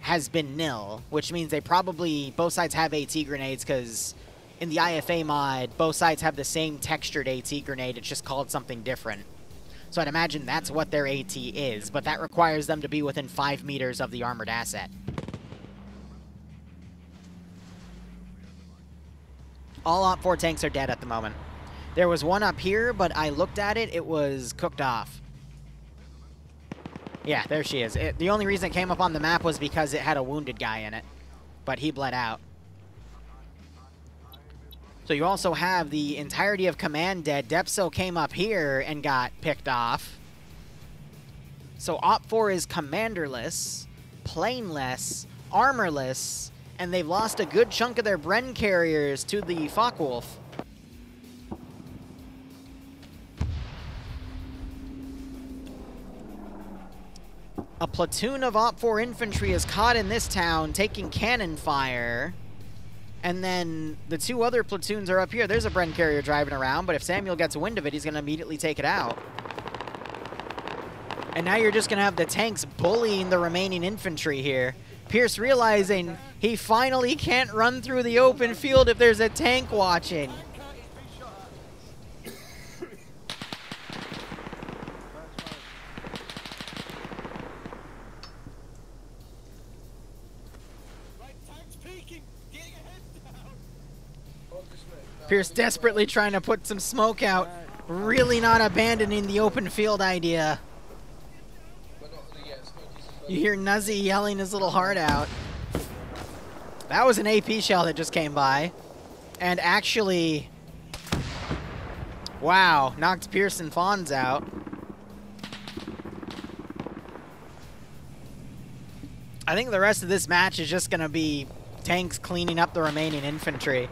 has been nil, which means they probably, both sides have AT grenades because in the IFA mod, both sides have the same textured AT grenade. It's just called something different. So I'd imagine that's what their AT is, but that requires them to be within 5 meters of the armored asset. All OPFOR tanks are dead at the moment. There was one up here, but I looked at it, it was cooked off. Yeah, there she is. It, the only reason it came up on the map was because it had a wounded guy in it, but he bled out. So you also have the entirety of command dead. Depso came up here and got picked off. So OPFOR is commanderless, planeless, armorless, and they've lost a good chunk of their Bren carriers to the Focke-Wulf. A platoon of OPFOR infantry is caught in this town, taking cannon fire. And then the two other platoons are up here. There's a Bren carrier driving around, but if Samuel gets wind of it, he's going to immediately take it out. And now you're just going to have the tanks bullying the remaining infantry here. Pierce realizing he finally can't run through the open field if there's a tank watching. Pierce desperately trying to put some smoke out. Really not abandoning the open field idea. You hear Nuzzy yelling his little heart out. That was an AP shell that just came by. And actually... Wow, knocked Pierce and Fonz out. I think the rest of this match is just going to be tanks cleaning up the remaining infantry.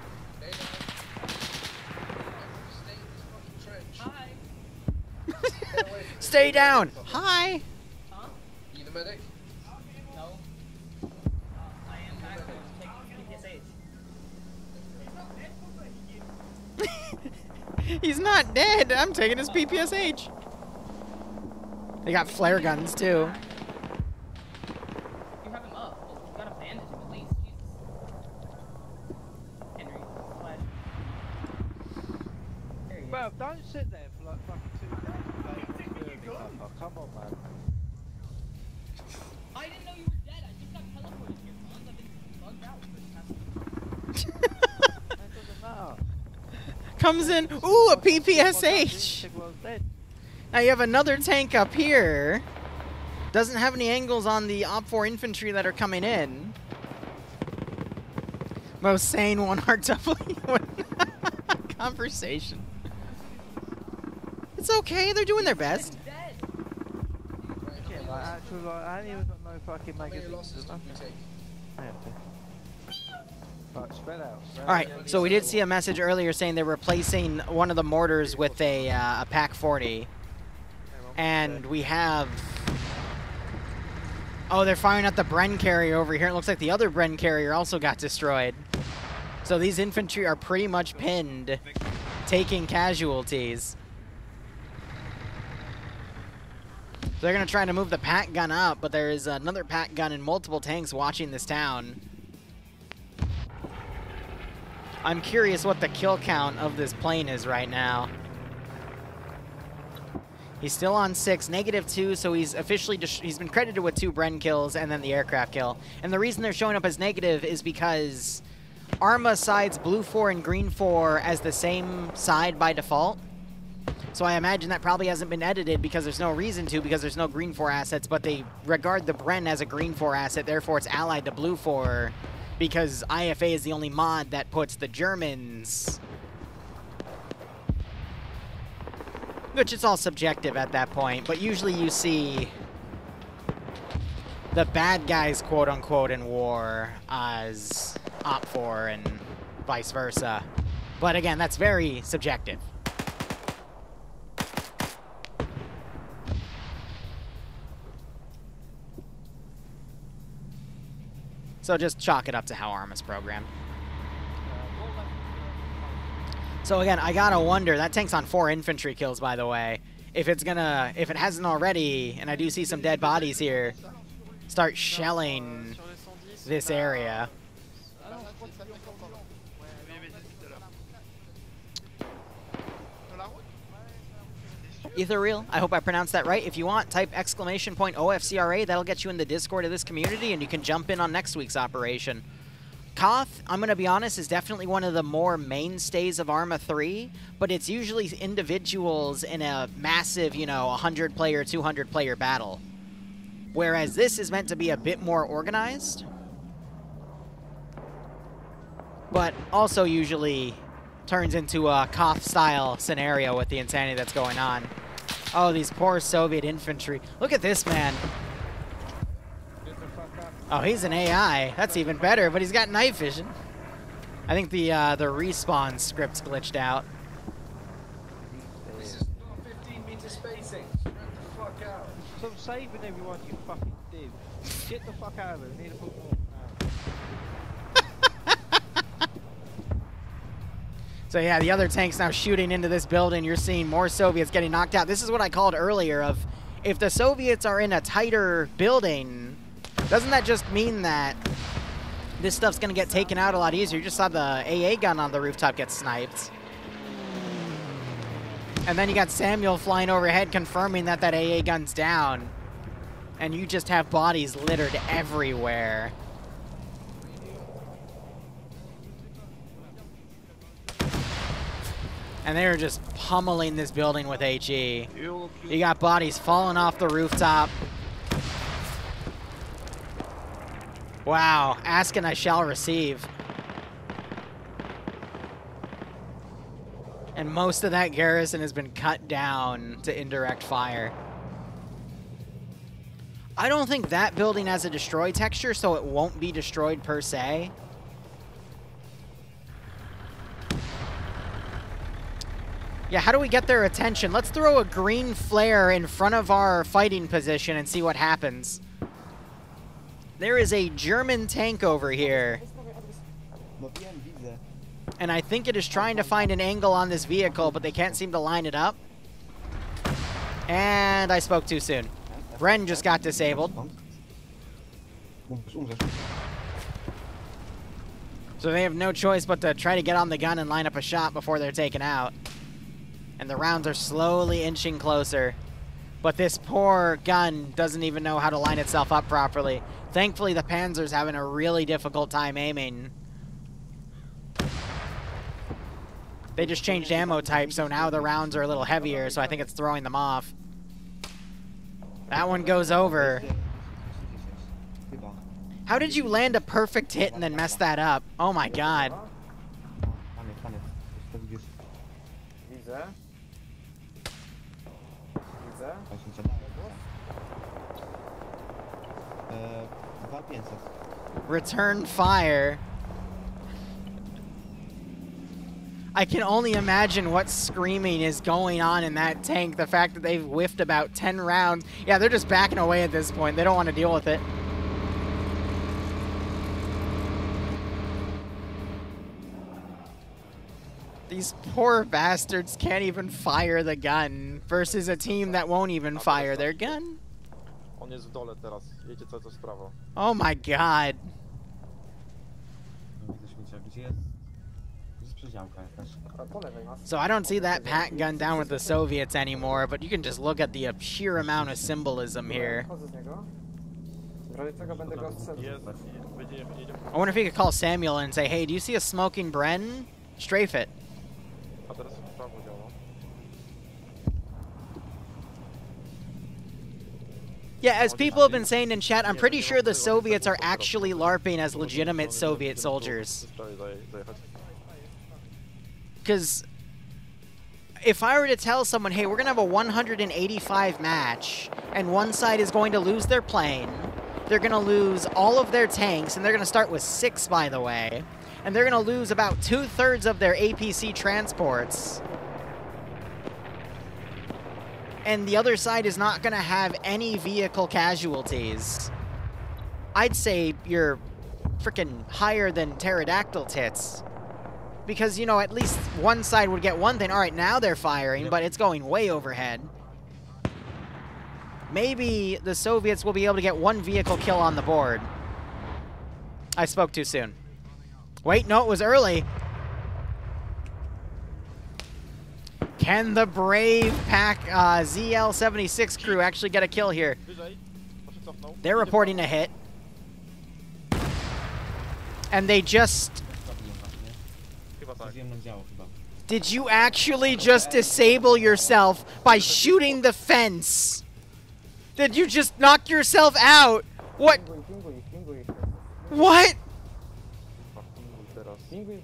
Stay down. Hi. You the medic? No. Uh, I am back PPSH. He's not dead. I'm taking his PPSH. They got flare guns too. You have him up. Oh, you gotta bandage him at least. Jesus. Henry, flash. There he is. Well, don't sit there for like fucking two days. Oh, come on, man. I didn't know you were dead. I just got teleported here, Fonz. I've been bugged out for the past That doesn't matter. Comes. Ooh, a PPSH. Now you have another tank up here. Doesn't have any angles on the OPFOR infantry that are coming in. Most sane one RW conversation. It's okay, they're doing their best. dead. Yeah, like actual like I ain't even got no fucking How many magazines. All right, so we did see a message earlier saying they're replacing one of the mortars with a, uh, a PaK 40. And we have... Oh, they're firing at the Bren carrier over here. It looks like the other Bren carrier also got destroyed. So these infantry are pretty much pinned, taking casualties. They're going to try to move the PaK gun up, but there is another PaK gun and multiple tanks watching this town. I'm curious what the kill count of this plane is right now. He's still on six, negative two, so he's officially he's been credited with two Bren kills and then the aircraft kill. And the reason they're showing up as negative is because Arma sides blue four and green four as the same side by default. So I imagine that probably hasn't been edited because there's no reason to because there's no green four assets, but they regard the Bren as a green four asset, therefore it's allied to blue four because IFA is the only mod that puts the Germans which is all subjective at that point, but usually you see the bad guys, quote unquote, in war as OPFOR and vice versa. But again, that's very subjective. So just chalk it up to how Arma's programmed. So again, I gotta wonder, that tank's on four infantry kills, by the way. If it's gonna, if it hasn't already, and I do see some dead bodies here, start shelling this area. Ethereal. I hope I pronounced that right. If you want, type exclamation point OFCRA. That'll get you in the Discord of this community, and you can jump in on next week's operation. Koth, I'm going to be honest, is definitely one of the more mainstays of Arma 3, but it's usually individuals in a massive, you know, 100 player, 200 player battle. Whereas this is meant to be a bit more organized, but also usually turns into a Koth style scenario with the insanity that's going on. Oh, these poor Soviet infantry. Look at this man. Oh, he's an AI. That's even better, but he's got night vision. I think the uh, the respawn script's glitched out. This is not 15 meter spacing. The fuck out. So I'm saving everyone, you fucking div. Get the fuck out of. We need to put more. Uh, So yeah, the other tank's now shooting into this building. You're seeing more Soviets getting knocked out. This is what I called earlier of if the Soviets are in a tighter building, doesn't that just mean that this stuff's going to get taken out a lot easier? You just saw the AA gun on the rooftop get sniped. And then you got Samuel flying overhead confirming that that AA gun's down. And you just have bodies littered everywhere. And they're just pummeling this building with HE. You got bodies falling off the rooftop. Wow, ask and I shall receive. And most of that garrison has been cut down to indirect fire. I don't think that building has a destroy texture, so it won't be destroyed per se. Yeah, how do we get their attention? Let's throw a green flare in front of our fighting position and see what happens. There is a German tank over here. And I think it is trying to find an angle on this vehicle, but they can't seem to line it up. And I spoke too soon. Bren just got disabled. So they have no choice but to try to get on the gun and line up a shot before they're taken out. And the rounds are slowly inching closer. But this poor gun doesn't even know how to line itself up properly. Thankfully, the Panzer's having a really difficult time aiming. They just changed ammo type, so now the rounds are a little heavier, so I think it's throwing them off. That one goes over. How did you land a perfect hit and then mess that up? Oh my god. 2500. Return fire. I can only imagine what screaming is going on in that tank. The fact that they've whiffed about 10 rounds. Yeah, they're just backing away at this point. They don't want to deal with it. These poor bastards can't even fire the gun versus a team that won't even fire their gun. On jest w dole teraz. Wiecie co to w prawo. Oh my god. No, Widzę śmiecia. Gdzie jest? Gdzie jest przedziałka jakaś? A po lewej masz. So I don't see that PaK gun down with the Soviets anymore, but you can just look at the sheer amount of symbolism here. Chodzę z niego. W razie czego będę go ostrzelił. Jest, będzie, jedzie. I wonder if you could call Samuel and say, hey, do you see a smoking Bren? Strafe it. Yeah, as people have been saying in chat, I'm pretty sure the Soviets are actually LARPing as legitimate Soviet soldiers. Prawie zaje- zajechać. Because if I were to tell someone, hey, we're going to have a 185 match, and one side is going to lose their plane, they're going to lose all of their tanks, and they're going to start with six, by the way, and they're going to lose about two thirds of their APC transports. And the other side is not going to have any vehicle casualties. I'd say you're freaking higher than pterodactyl tits because you know at least one side would get one thing. All right, now they're firing, but it's going way overhead. Maybe the Soviets will be able to get one vehicle kill on the board. I spoke too soon. Wait, no, it was early. Can the brave PaK uh, ZL76 crew actually get a kill here? They're reporting a hit. And they just... Did you actually just disable yourself by shooting the fence? Did you just knock yourself out? What? What? Pinguj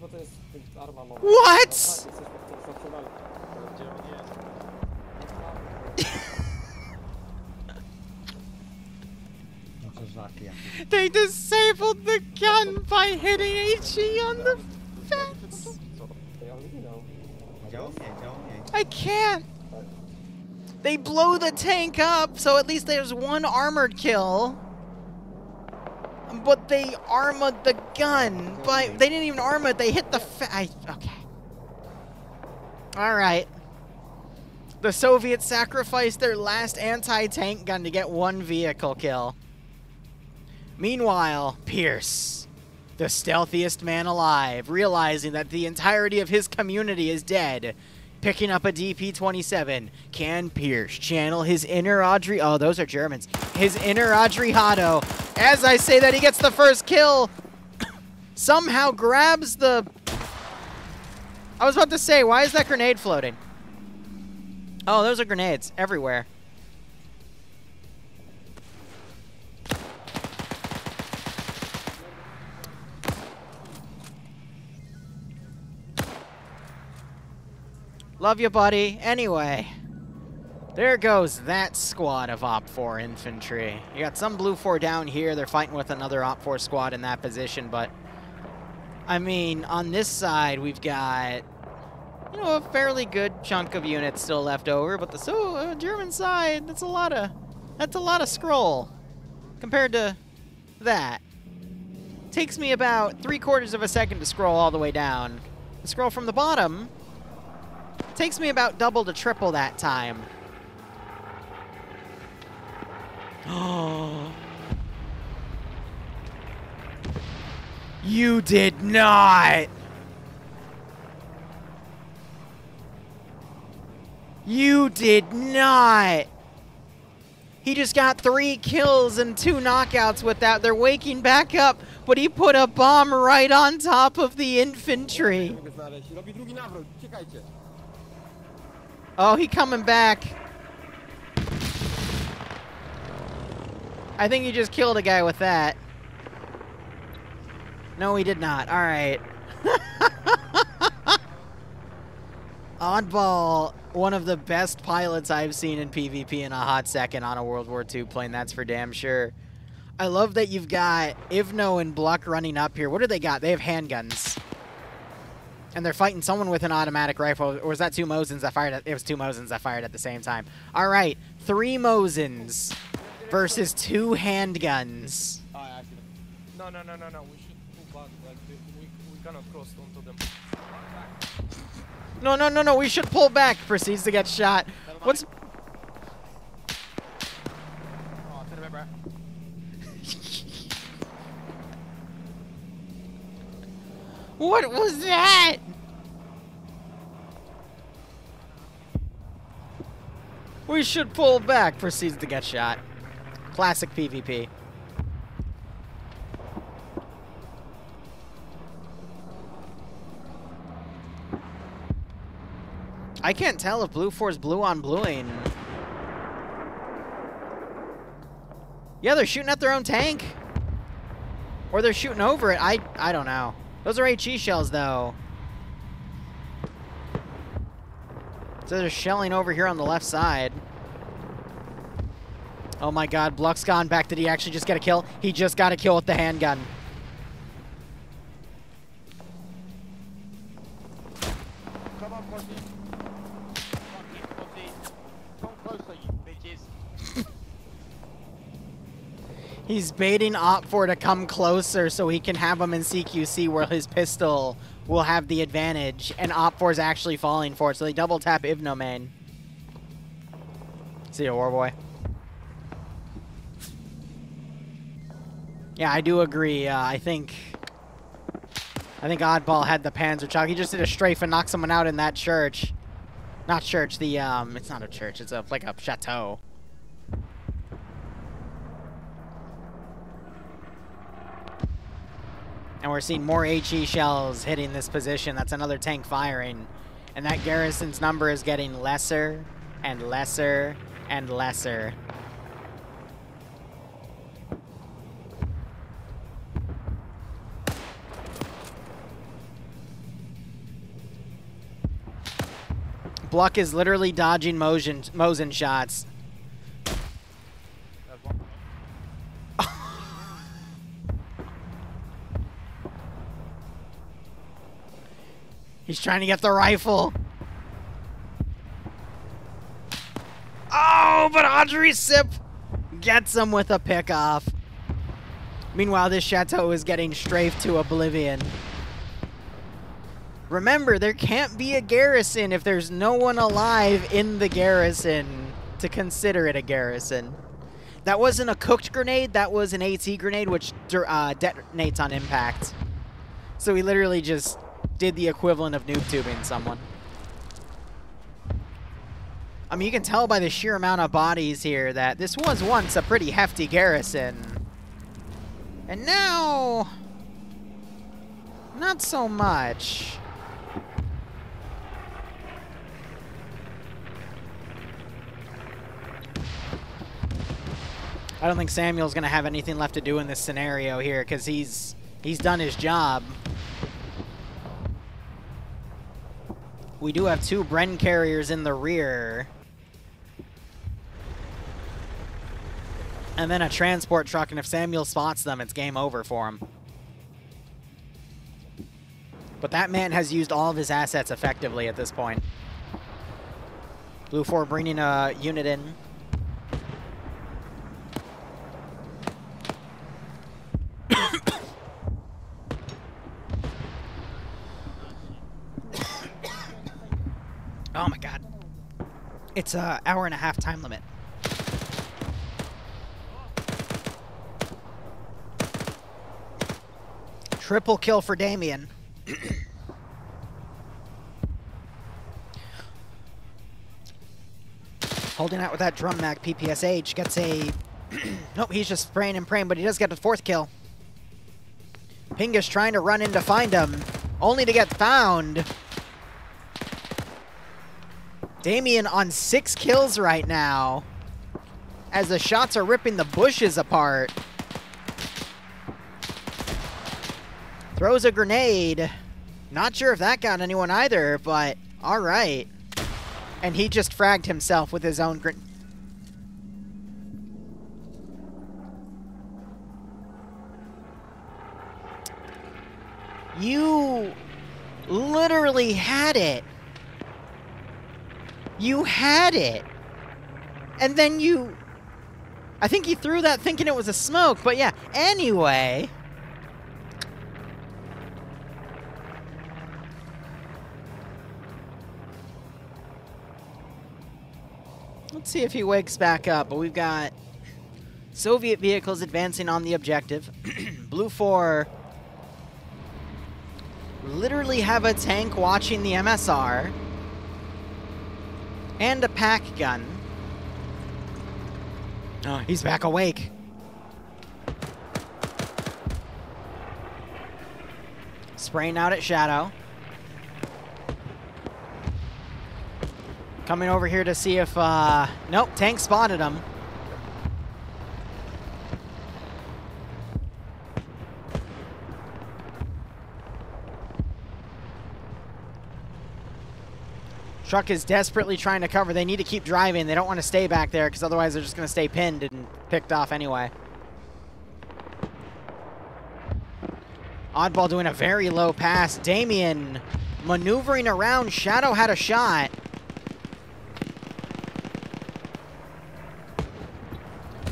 They disabled the gun by hitting HE on the fence. I can't. They blow the tank up, so at least there's one armored kill. But they armored the gun. But they didn't even armor it. They hit the I, okay. All right. The Soviets sacrificed their last anti-tank gun to get one vehicle kill. Meanwhile, Pierce, the stealthiest man alive, realizing that the entirety of his community is dead, picking up a DP-27, can Pierce channel his inner Audrey? Oh, those are Germans. His inner Audrey Hotto. As I say that, he gets the first kill. Somehow grabs the. I was about to say, why is that grenade floating? Oh, those are grenades everywhere. Love you, buddy. Anyway, there goes that squad of OPFOR infantry. You got some BLUFOR down here. They're fighting with another OPFOR squad in that position, but I mean, on this side, we've got you know a fairly good chunk of units still left over, but the so uh, German side, that's a lot of that's a lot of scroll compared to that. Takes me about three quarters of a second to scroll all the way down. The scroll from the bottom takes me about double to triple that time. Oh. You did not! You did not! He just got three kills and two knockouts with that. They're waking back up, but he put a bomb right on top of the infantry. Oh, he coming back. I think he just killed a guy with that. No, he did not. All right. Oddball, one of the best pilots I've seen in PvP in a hot second on a World War II plane, that's for damn sure. I love that you've got Ivno and Bluck running up here. What do they got? They have handguns. And they're fighting someone with an automatic rifle. Or was that two Mosins that fired at, It was two Mosins that fired at the same time. All right, three Mosins versus two handguns. Oh. No, no, no, no, no. We should pull back. Like, we, we cannot cross onto them. No, no, no, no, we should pull back. Proceeds to get shot. What's... Oh. What was that? We should pull back. Proceeds to get shot. Classic PvP. I can't tell if Blue Force blue on blueing. Yeah, they're shooting at their own tank. Or they're shooting over it. I I don't know. Those are HE shells, though. So they're shelling over here on the left side. Oh my god, Bluck's gone back. Did he actually just get a kill? He just got a kill with the handgun. He's baiting OPFOR to come closer so he can have him in CQC where his pistol will have the advantage, and OPFOR is actually falling for it, so they double tap Ivno main. See ya, Warboy. Yeah, I do agree. Uh, I think... I think Oddball had the Panzer Chalk. He just did a strafe and knocked someone out in that church. Not church, the, um, it's not a church, it's a, like a chateau. And we're seeing more HE shells hitting this position. That's another tank firing. And that garrison's number is getting lesser and lesser and lesser. Bluck is literally dodging motion, Mosin shots. He's trying to get the rifle. Oh, but Audrey Sip gets him with a pickoff. Meanwhile, this chateau is getting strafed to oblivion. Remember, there can't be a garrison if there's no one alive in the garrison to consider it a garrison. That wasn't a cooked grenade, that was an AT grenade, which uh, detonates on impact. So he literally just did the equivalent of noob tubing someone. I mean, you can tell by the sheer amount of bodies here that this was once a pretty hefty garrison. And now... Not so much. I don't think Samuel's going to have anything left to do in this scenario here because he's he's done his job. We do have two Bren carriers in the rear. And then a transport truck, and if Samuel spots them, it's game over for him. But that man has used all of his assets effectively at this point. BLUFOR bringing a unit in. Oh my god. It's a hour and a half time limit. Triple kill for Damien. Holding out with that drum mag PPSH gets a... nope, he's just spraying and praying, but he does get the fourth kill. Pingus trying to run in to find him, only to get found. Damien on six kills right now, as the shots are ripping the bushes apart. Throws a grenade. Not sure if that got anyone either, but all right. And he just fragged himself with his own grenade. You literally had it. You had it. And then you... I think he threw that thinking it was a smoke, but yeah. Anyway... Let's see if he wakes back up, but we've got Soviet vehicles advancing on the objective. BLUFOR literally have a tank watching the MSR and a PaK gun. Oh, he's back awake. Spraying out at Shadow. Coming over here to see if, uh, nope, tank spotted him. Truck is desperately trying to cover. They need to keep driving. They don't want to stay back there because otherwise they're just going to stay pinned and picked off anyway. Oddball doing a very low pass. Damien maneuvering around. Shadow had a shot.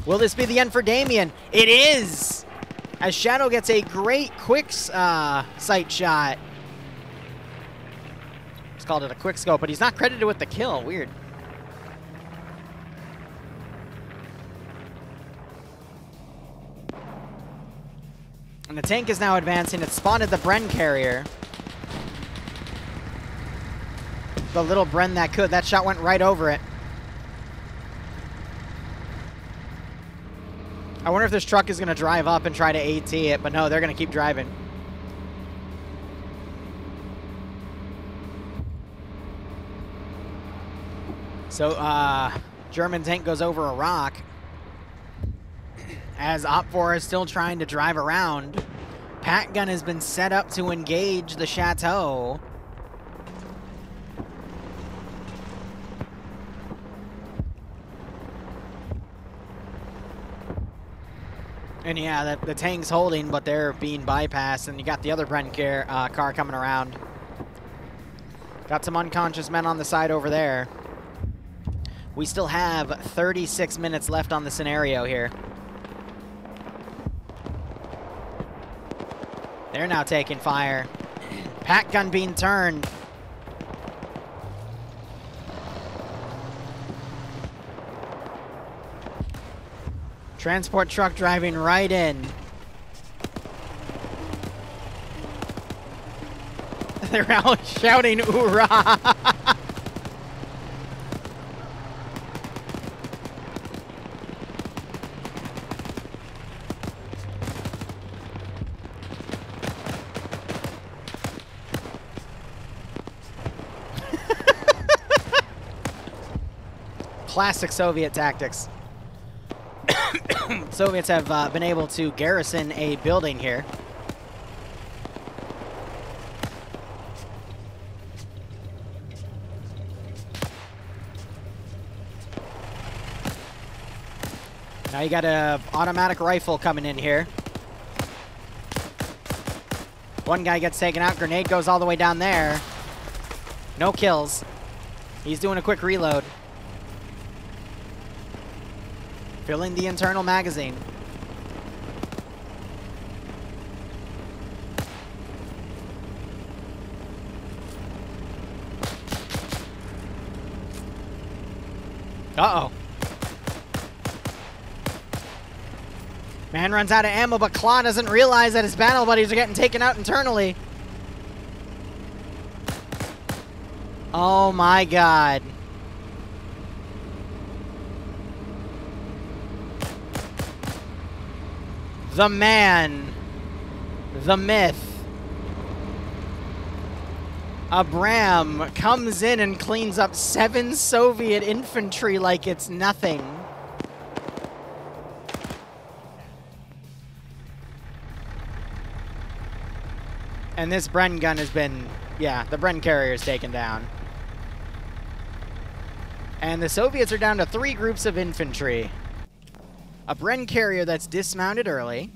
Will this be the end for Damien? It is! As Shadow gets a great quick uh, sight shot. Called it a quick scope, but he's not credited with the kill. Weird. And the tank is now advancing. It spotted the Bren carrier. the little Bren that could. That shot went right over it. I wonder if this truck is going to drive up and try to AT it, but no, they're going to keep driving. So, uh, German tank goes over a rock as OPFOR is still trying to drive around. PaK gun has been set up to engage the chateau. And yeah, the, the tank's holding, but they're being bypassed. And you got the other Bren car, uh, car coming around. Got some unconscious men on the side over there. We still have 36 minutes left on the scenario here. They're now taking fire. PaK gun being turned. Transport truck driving right in. They're out shouting hoorah! Classic Soviet tactics. Soviets have uh, been able to garrison a building here. Now you got a automatic rifle coming in here. One guy gets taken out. Grenade goes all the way down there. No kills. He's doing a quick reload. Filling the internal magazine. Uh-oh. Man runs out of ammo, but Claw doesn't realize that his battle buddies are getting taken out internally. Oh my god. The man. The myth. Abram comes in and cleans up seven Soviet infantry like it's nothing. And this Bren gun has been, yeah, the Bren carrier is taken down. And the Soviets are down to three groups of infantry. A Bren carrier that's dismounted early.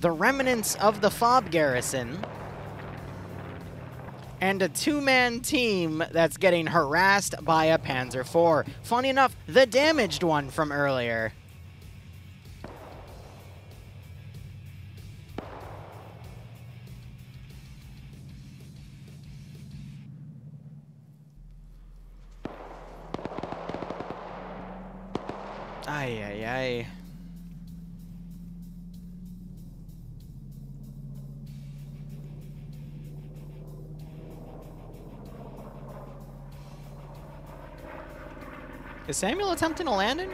The remnants of the FOB garrison. And a two-man team that's getting harassed by a Panzer IV. Funny enough, the damaged one from earlier. Ay, ay, ay. Is Samuel attempting a landing?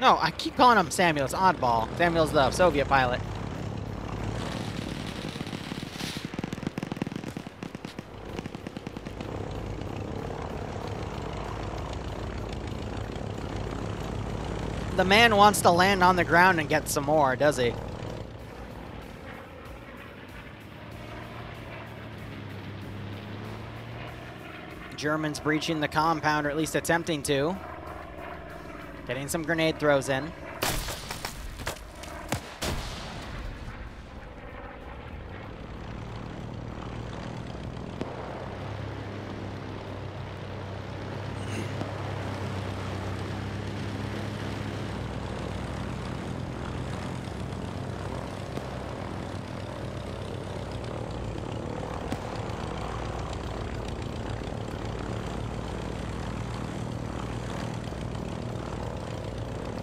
No, I keep calling him Samuel. It's Oddball. Samuel's the Soviet pilot. The man wants to land on the ground and get some more, does he? Germans breaching the compound, or at least attempting to. Getting some grenade throws in.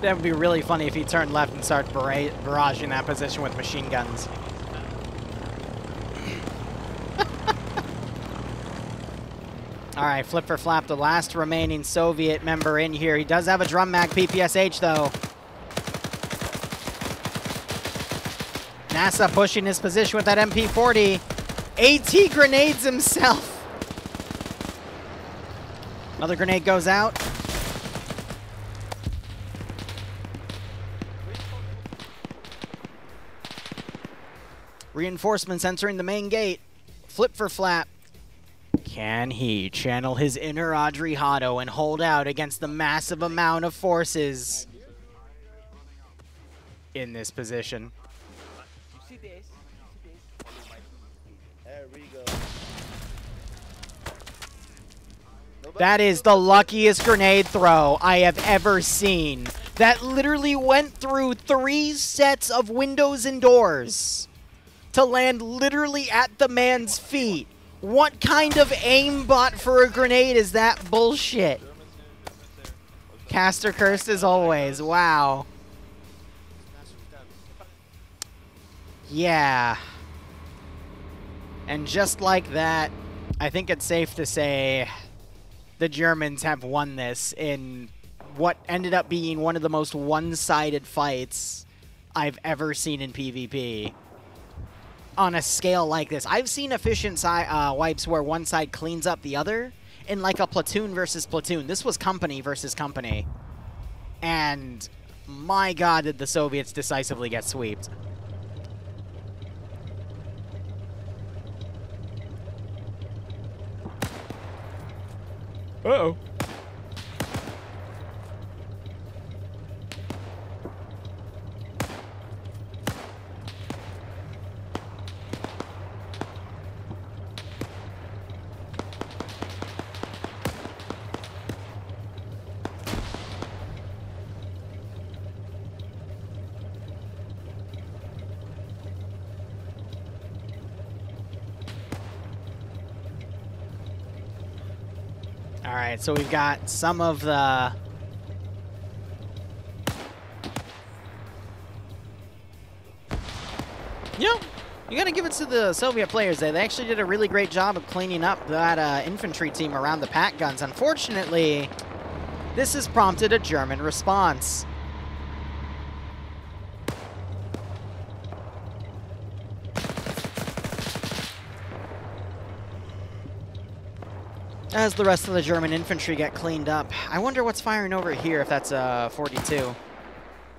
That would be really funny if he turned left and started barra barraging that position with machine guns. All right, flip for flap, the last remaining Soviet member in here. He does have a drum mag PPSH though. NASA pushing his position with that MP40. AT grenades himself. Another grenade goes out. Reinforcements entering the main gate. Flip for flap. Can he channel his inner Audrey Hotto and hold out against the massive amount of forces in this position? That is the luckiest grenade throw I have ever seen. That literally went through three sets of windows and doors to land literally at the man's feet. What kind of aimbot for a grenade is that bullshit? Caster cursed as always. Wow. Yeah. And just like that, I think it's safe to say the Germans have won this in what ended up being one of the most one-sided fights I've ever seen in PvP. On a scale like this, I've seen efficient si uh, wipes where one side cleans up the other in like a platoon versus platoon. This was company versus company, and my God, did the Soviets decisively get swept. Uh-oh. All right, so we've got some of the You know, you gotta give it to the Soviet players. They actually did a really great job of cleaning up that uh, infantry team around the PaK guns. Unfortunately, this has prompted a German response. As the rest of the German infantry get cleaned up. I wonder what's firing over here if that's a 42.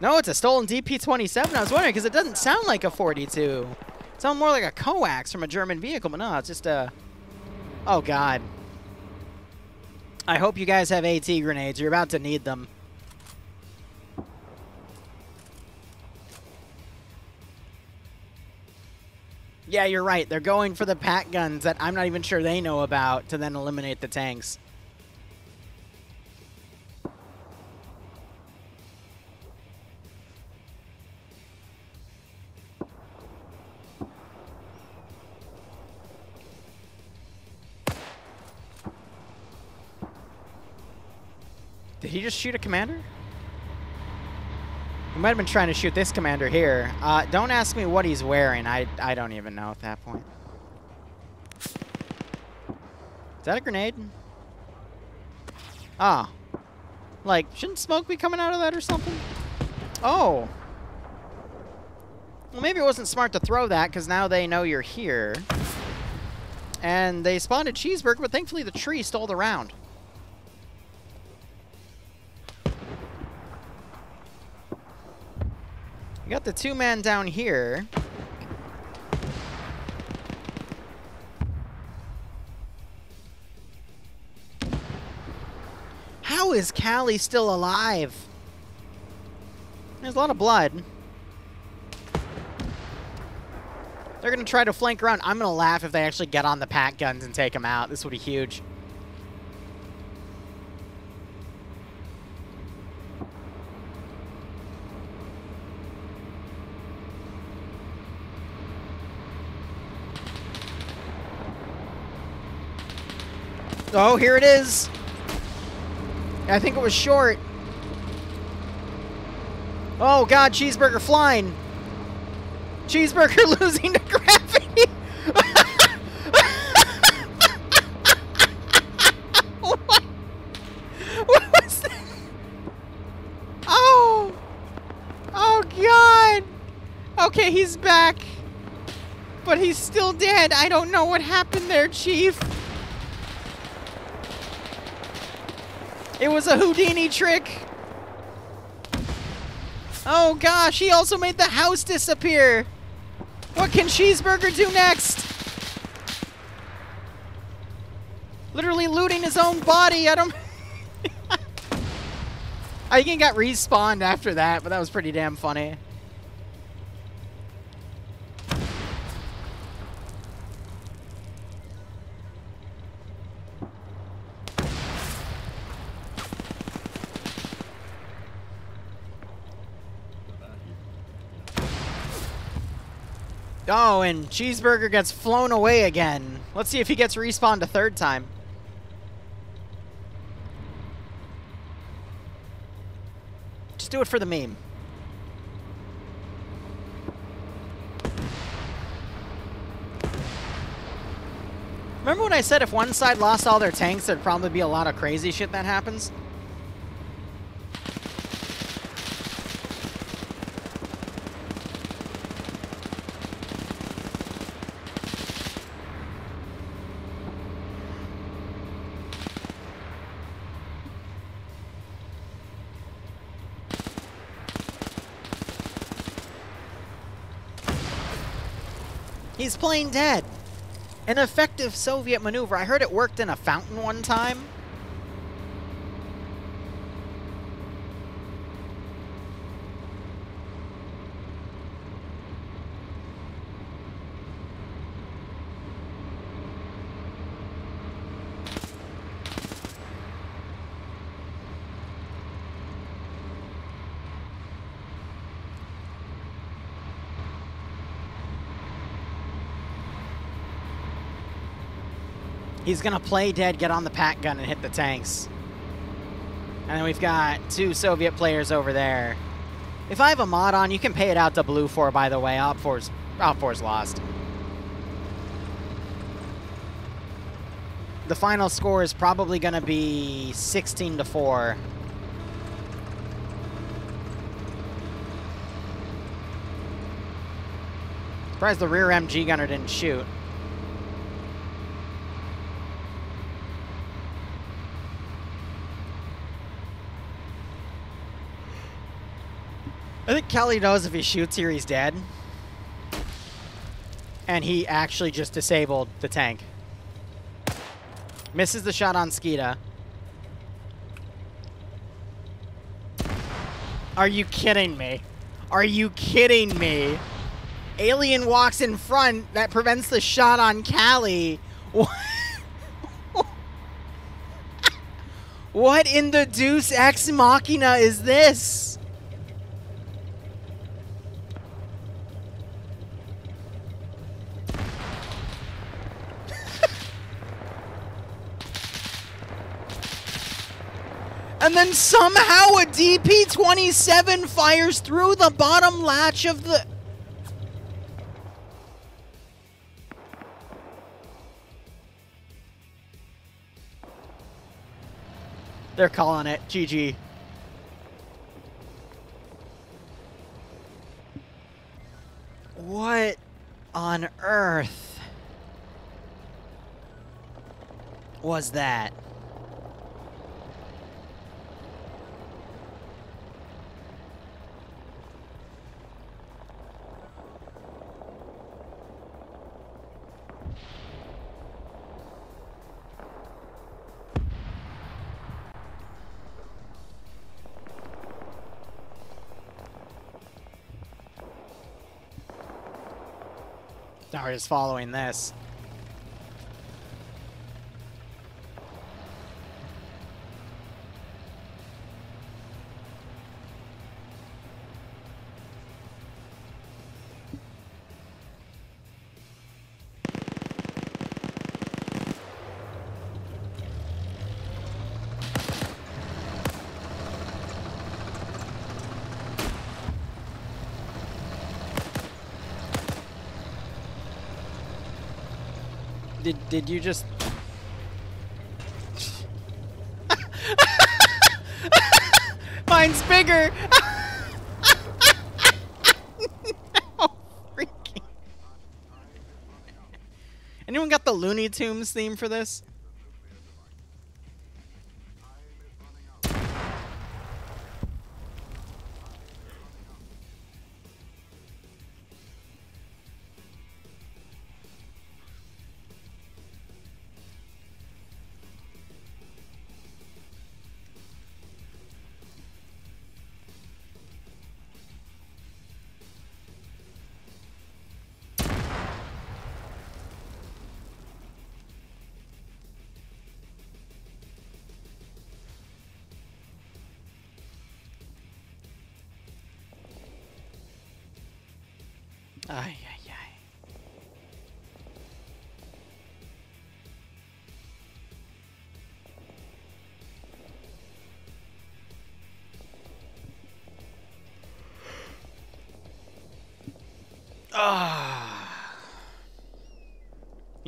No, it's a stolen DP-27. I was wondering because it doesn't sound like a 42. It sounds more like a coax from a German vehicle, but no, it's just a... Oh, God. I hope you guys have AT grenades. You're about to need them. Yeah, you're right. They're going for the PaK guns that I'm not even sure they know about to then eliminate the tanks. Did he just shoot a commander? He might have been trying to shoot this commander here. Uh, don't ask me what he's wearing. I, I don't even know at that point. Is that a grenade? Ah. Like, shouldn't smoke be coming out of that or something? Oh. Well, maybe it wasn't smart to throw that, because now they know you're here. And they spawned a cheeseburger, but thankfully the tree stole the round. We got the two man down here. How is Callie still alive? There's a lot of blood. They're going to try to flank around. I'm going to laugh if they actually get on the PaK guns and take them out. This would be huge. Oh, here it is. I think it was short. Oh, God, cheeseburger flying. Cheeseburger losing to gravity. what? what was that? Oh. Oh, God. Okay, he's back. But he's still dead. I don't know what happened there, Chief. It was a Houdini trick. Oh gosh, he also made the house disappear. What can Cheeseburger do next? Literally looting his own body. I don't. I think he got respawned after that, but that was pretty damn funny. Oh, and Cheeseburger gets flown away again. Let's see if he gets respawned a third time. Just do it for the meme. Remember when I said if one side lost all their tanks, there'd probably be a lot of crazy shit that happens? He's playing dead. An effective Soviet maneuver. I heard it worked in a fountain one time. He's gonna play dead, get on the PaK gun, and hit the tanks. And then we've got two Soviet players over there. If I have a mod on, you can pay it out to BLUFOR, by the way. OPFOR's, Op 4's lost. The final score is probably gonna be 16 to 4. Surprised the rear MG gunner didn't shoot. Kelly knows if he shoots here, he's dead. And he actually just disabled the tank. Misses the shot on Skeeta. Are you kidding me? Are you kidding me? Alien walks in front that prevents the shot on Callie. what in the deuce ex machina is this? And then somehow a DP-27 fires through the bottom latch of the... They're calling it. GG. What on earth was that? Just following this. Did did you just? Mine's bigger. no, freaking. Anyone got the Looney Tunes theme for this?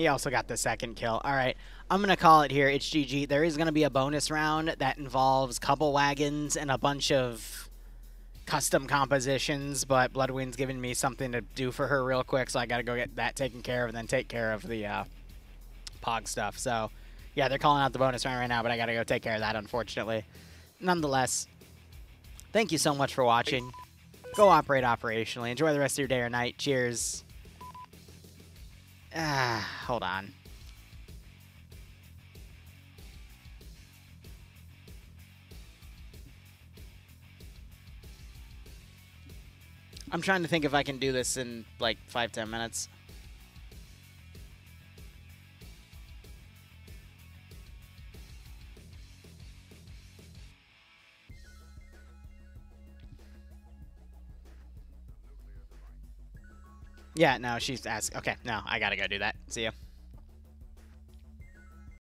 He also got the second kill. All right, I'm gonna call it here. It's GG. There is gonna be a bonus round that involves Kübelwagens and a bunch of custom compositions, but Bloodwind's giving me something to do for her real quick, so I gotta go get that taken care of and then take care of the uh, Pog stuff. So, yeah, they're calling out the bonus round right now, but I gotta go take care of that, unfortunately. Nonetheless, thank you so much for watching. Go operate operationally. Enjoy the rest of your day or night. Cheers. Ah, hold on. I'm trying to think if I can do this in like five, ten minutes. Yeah, no, she's asked. Okay, no, I gotta go do that. See ya.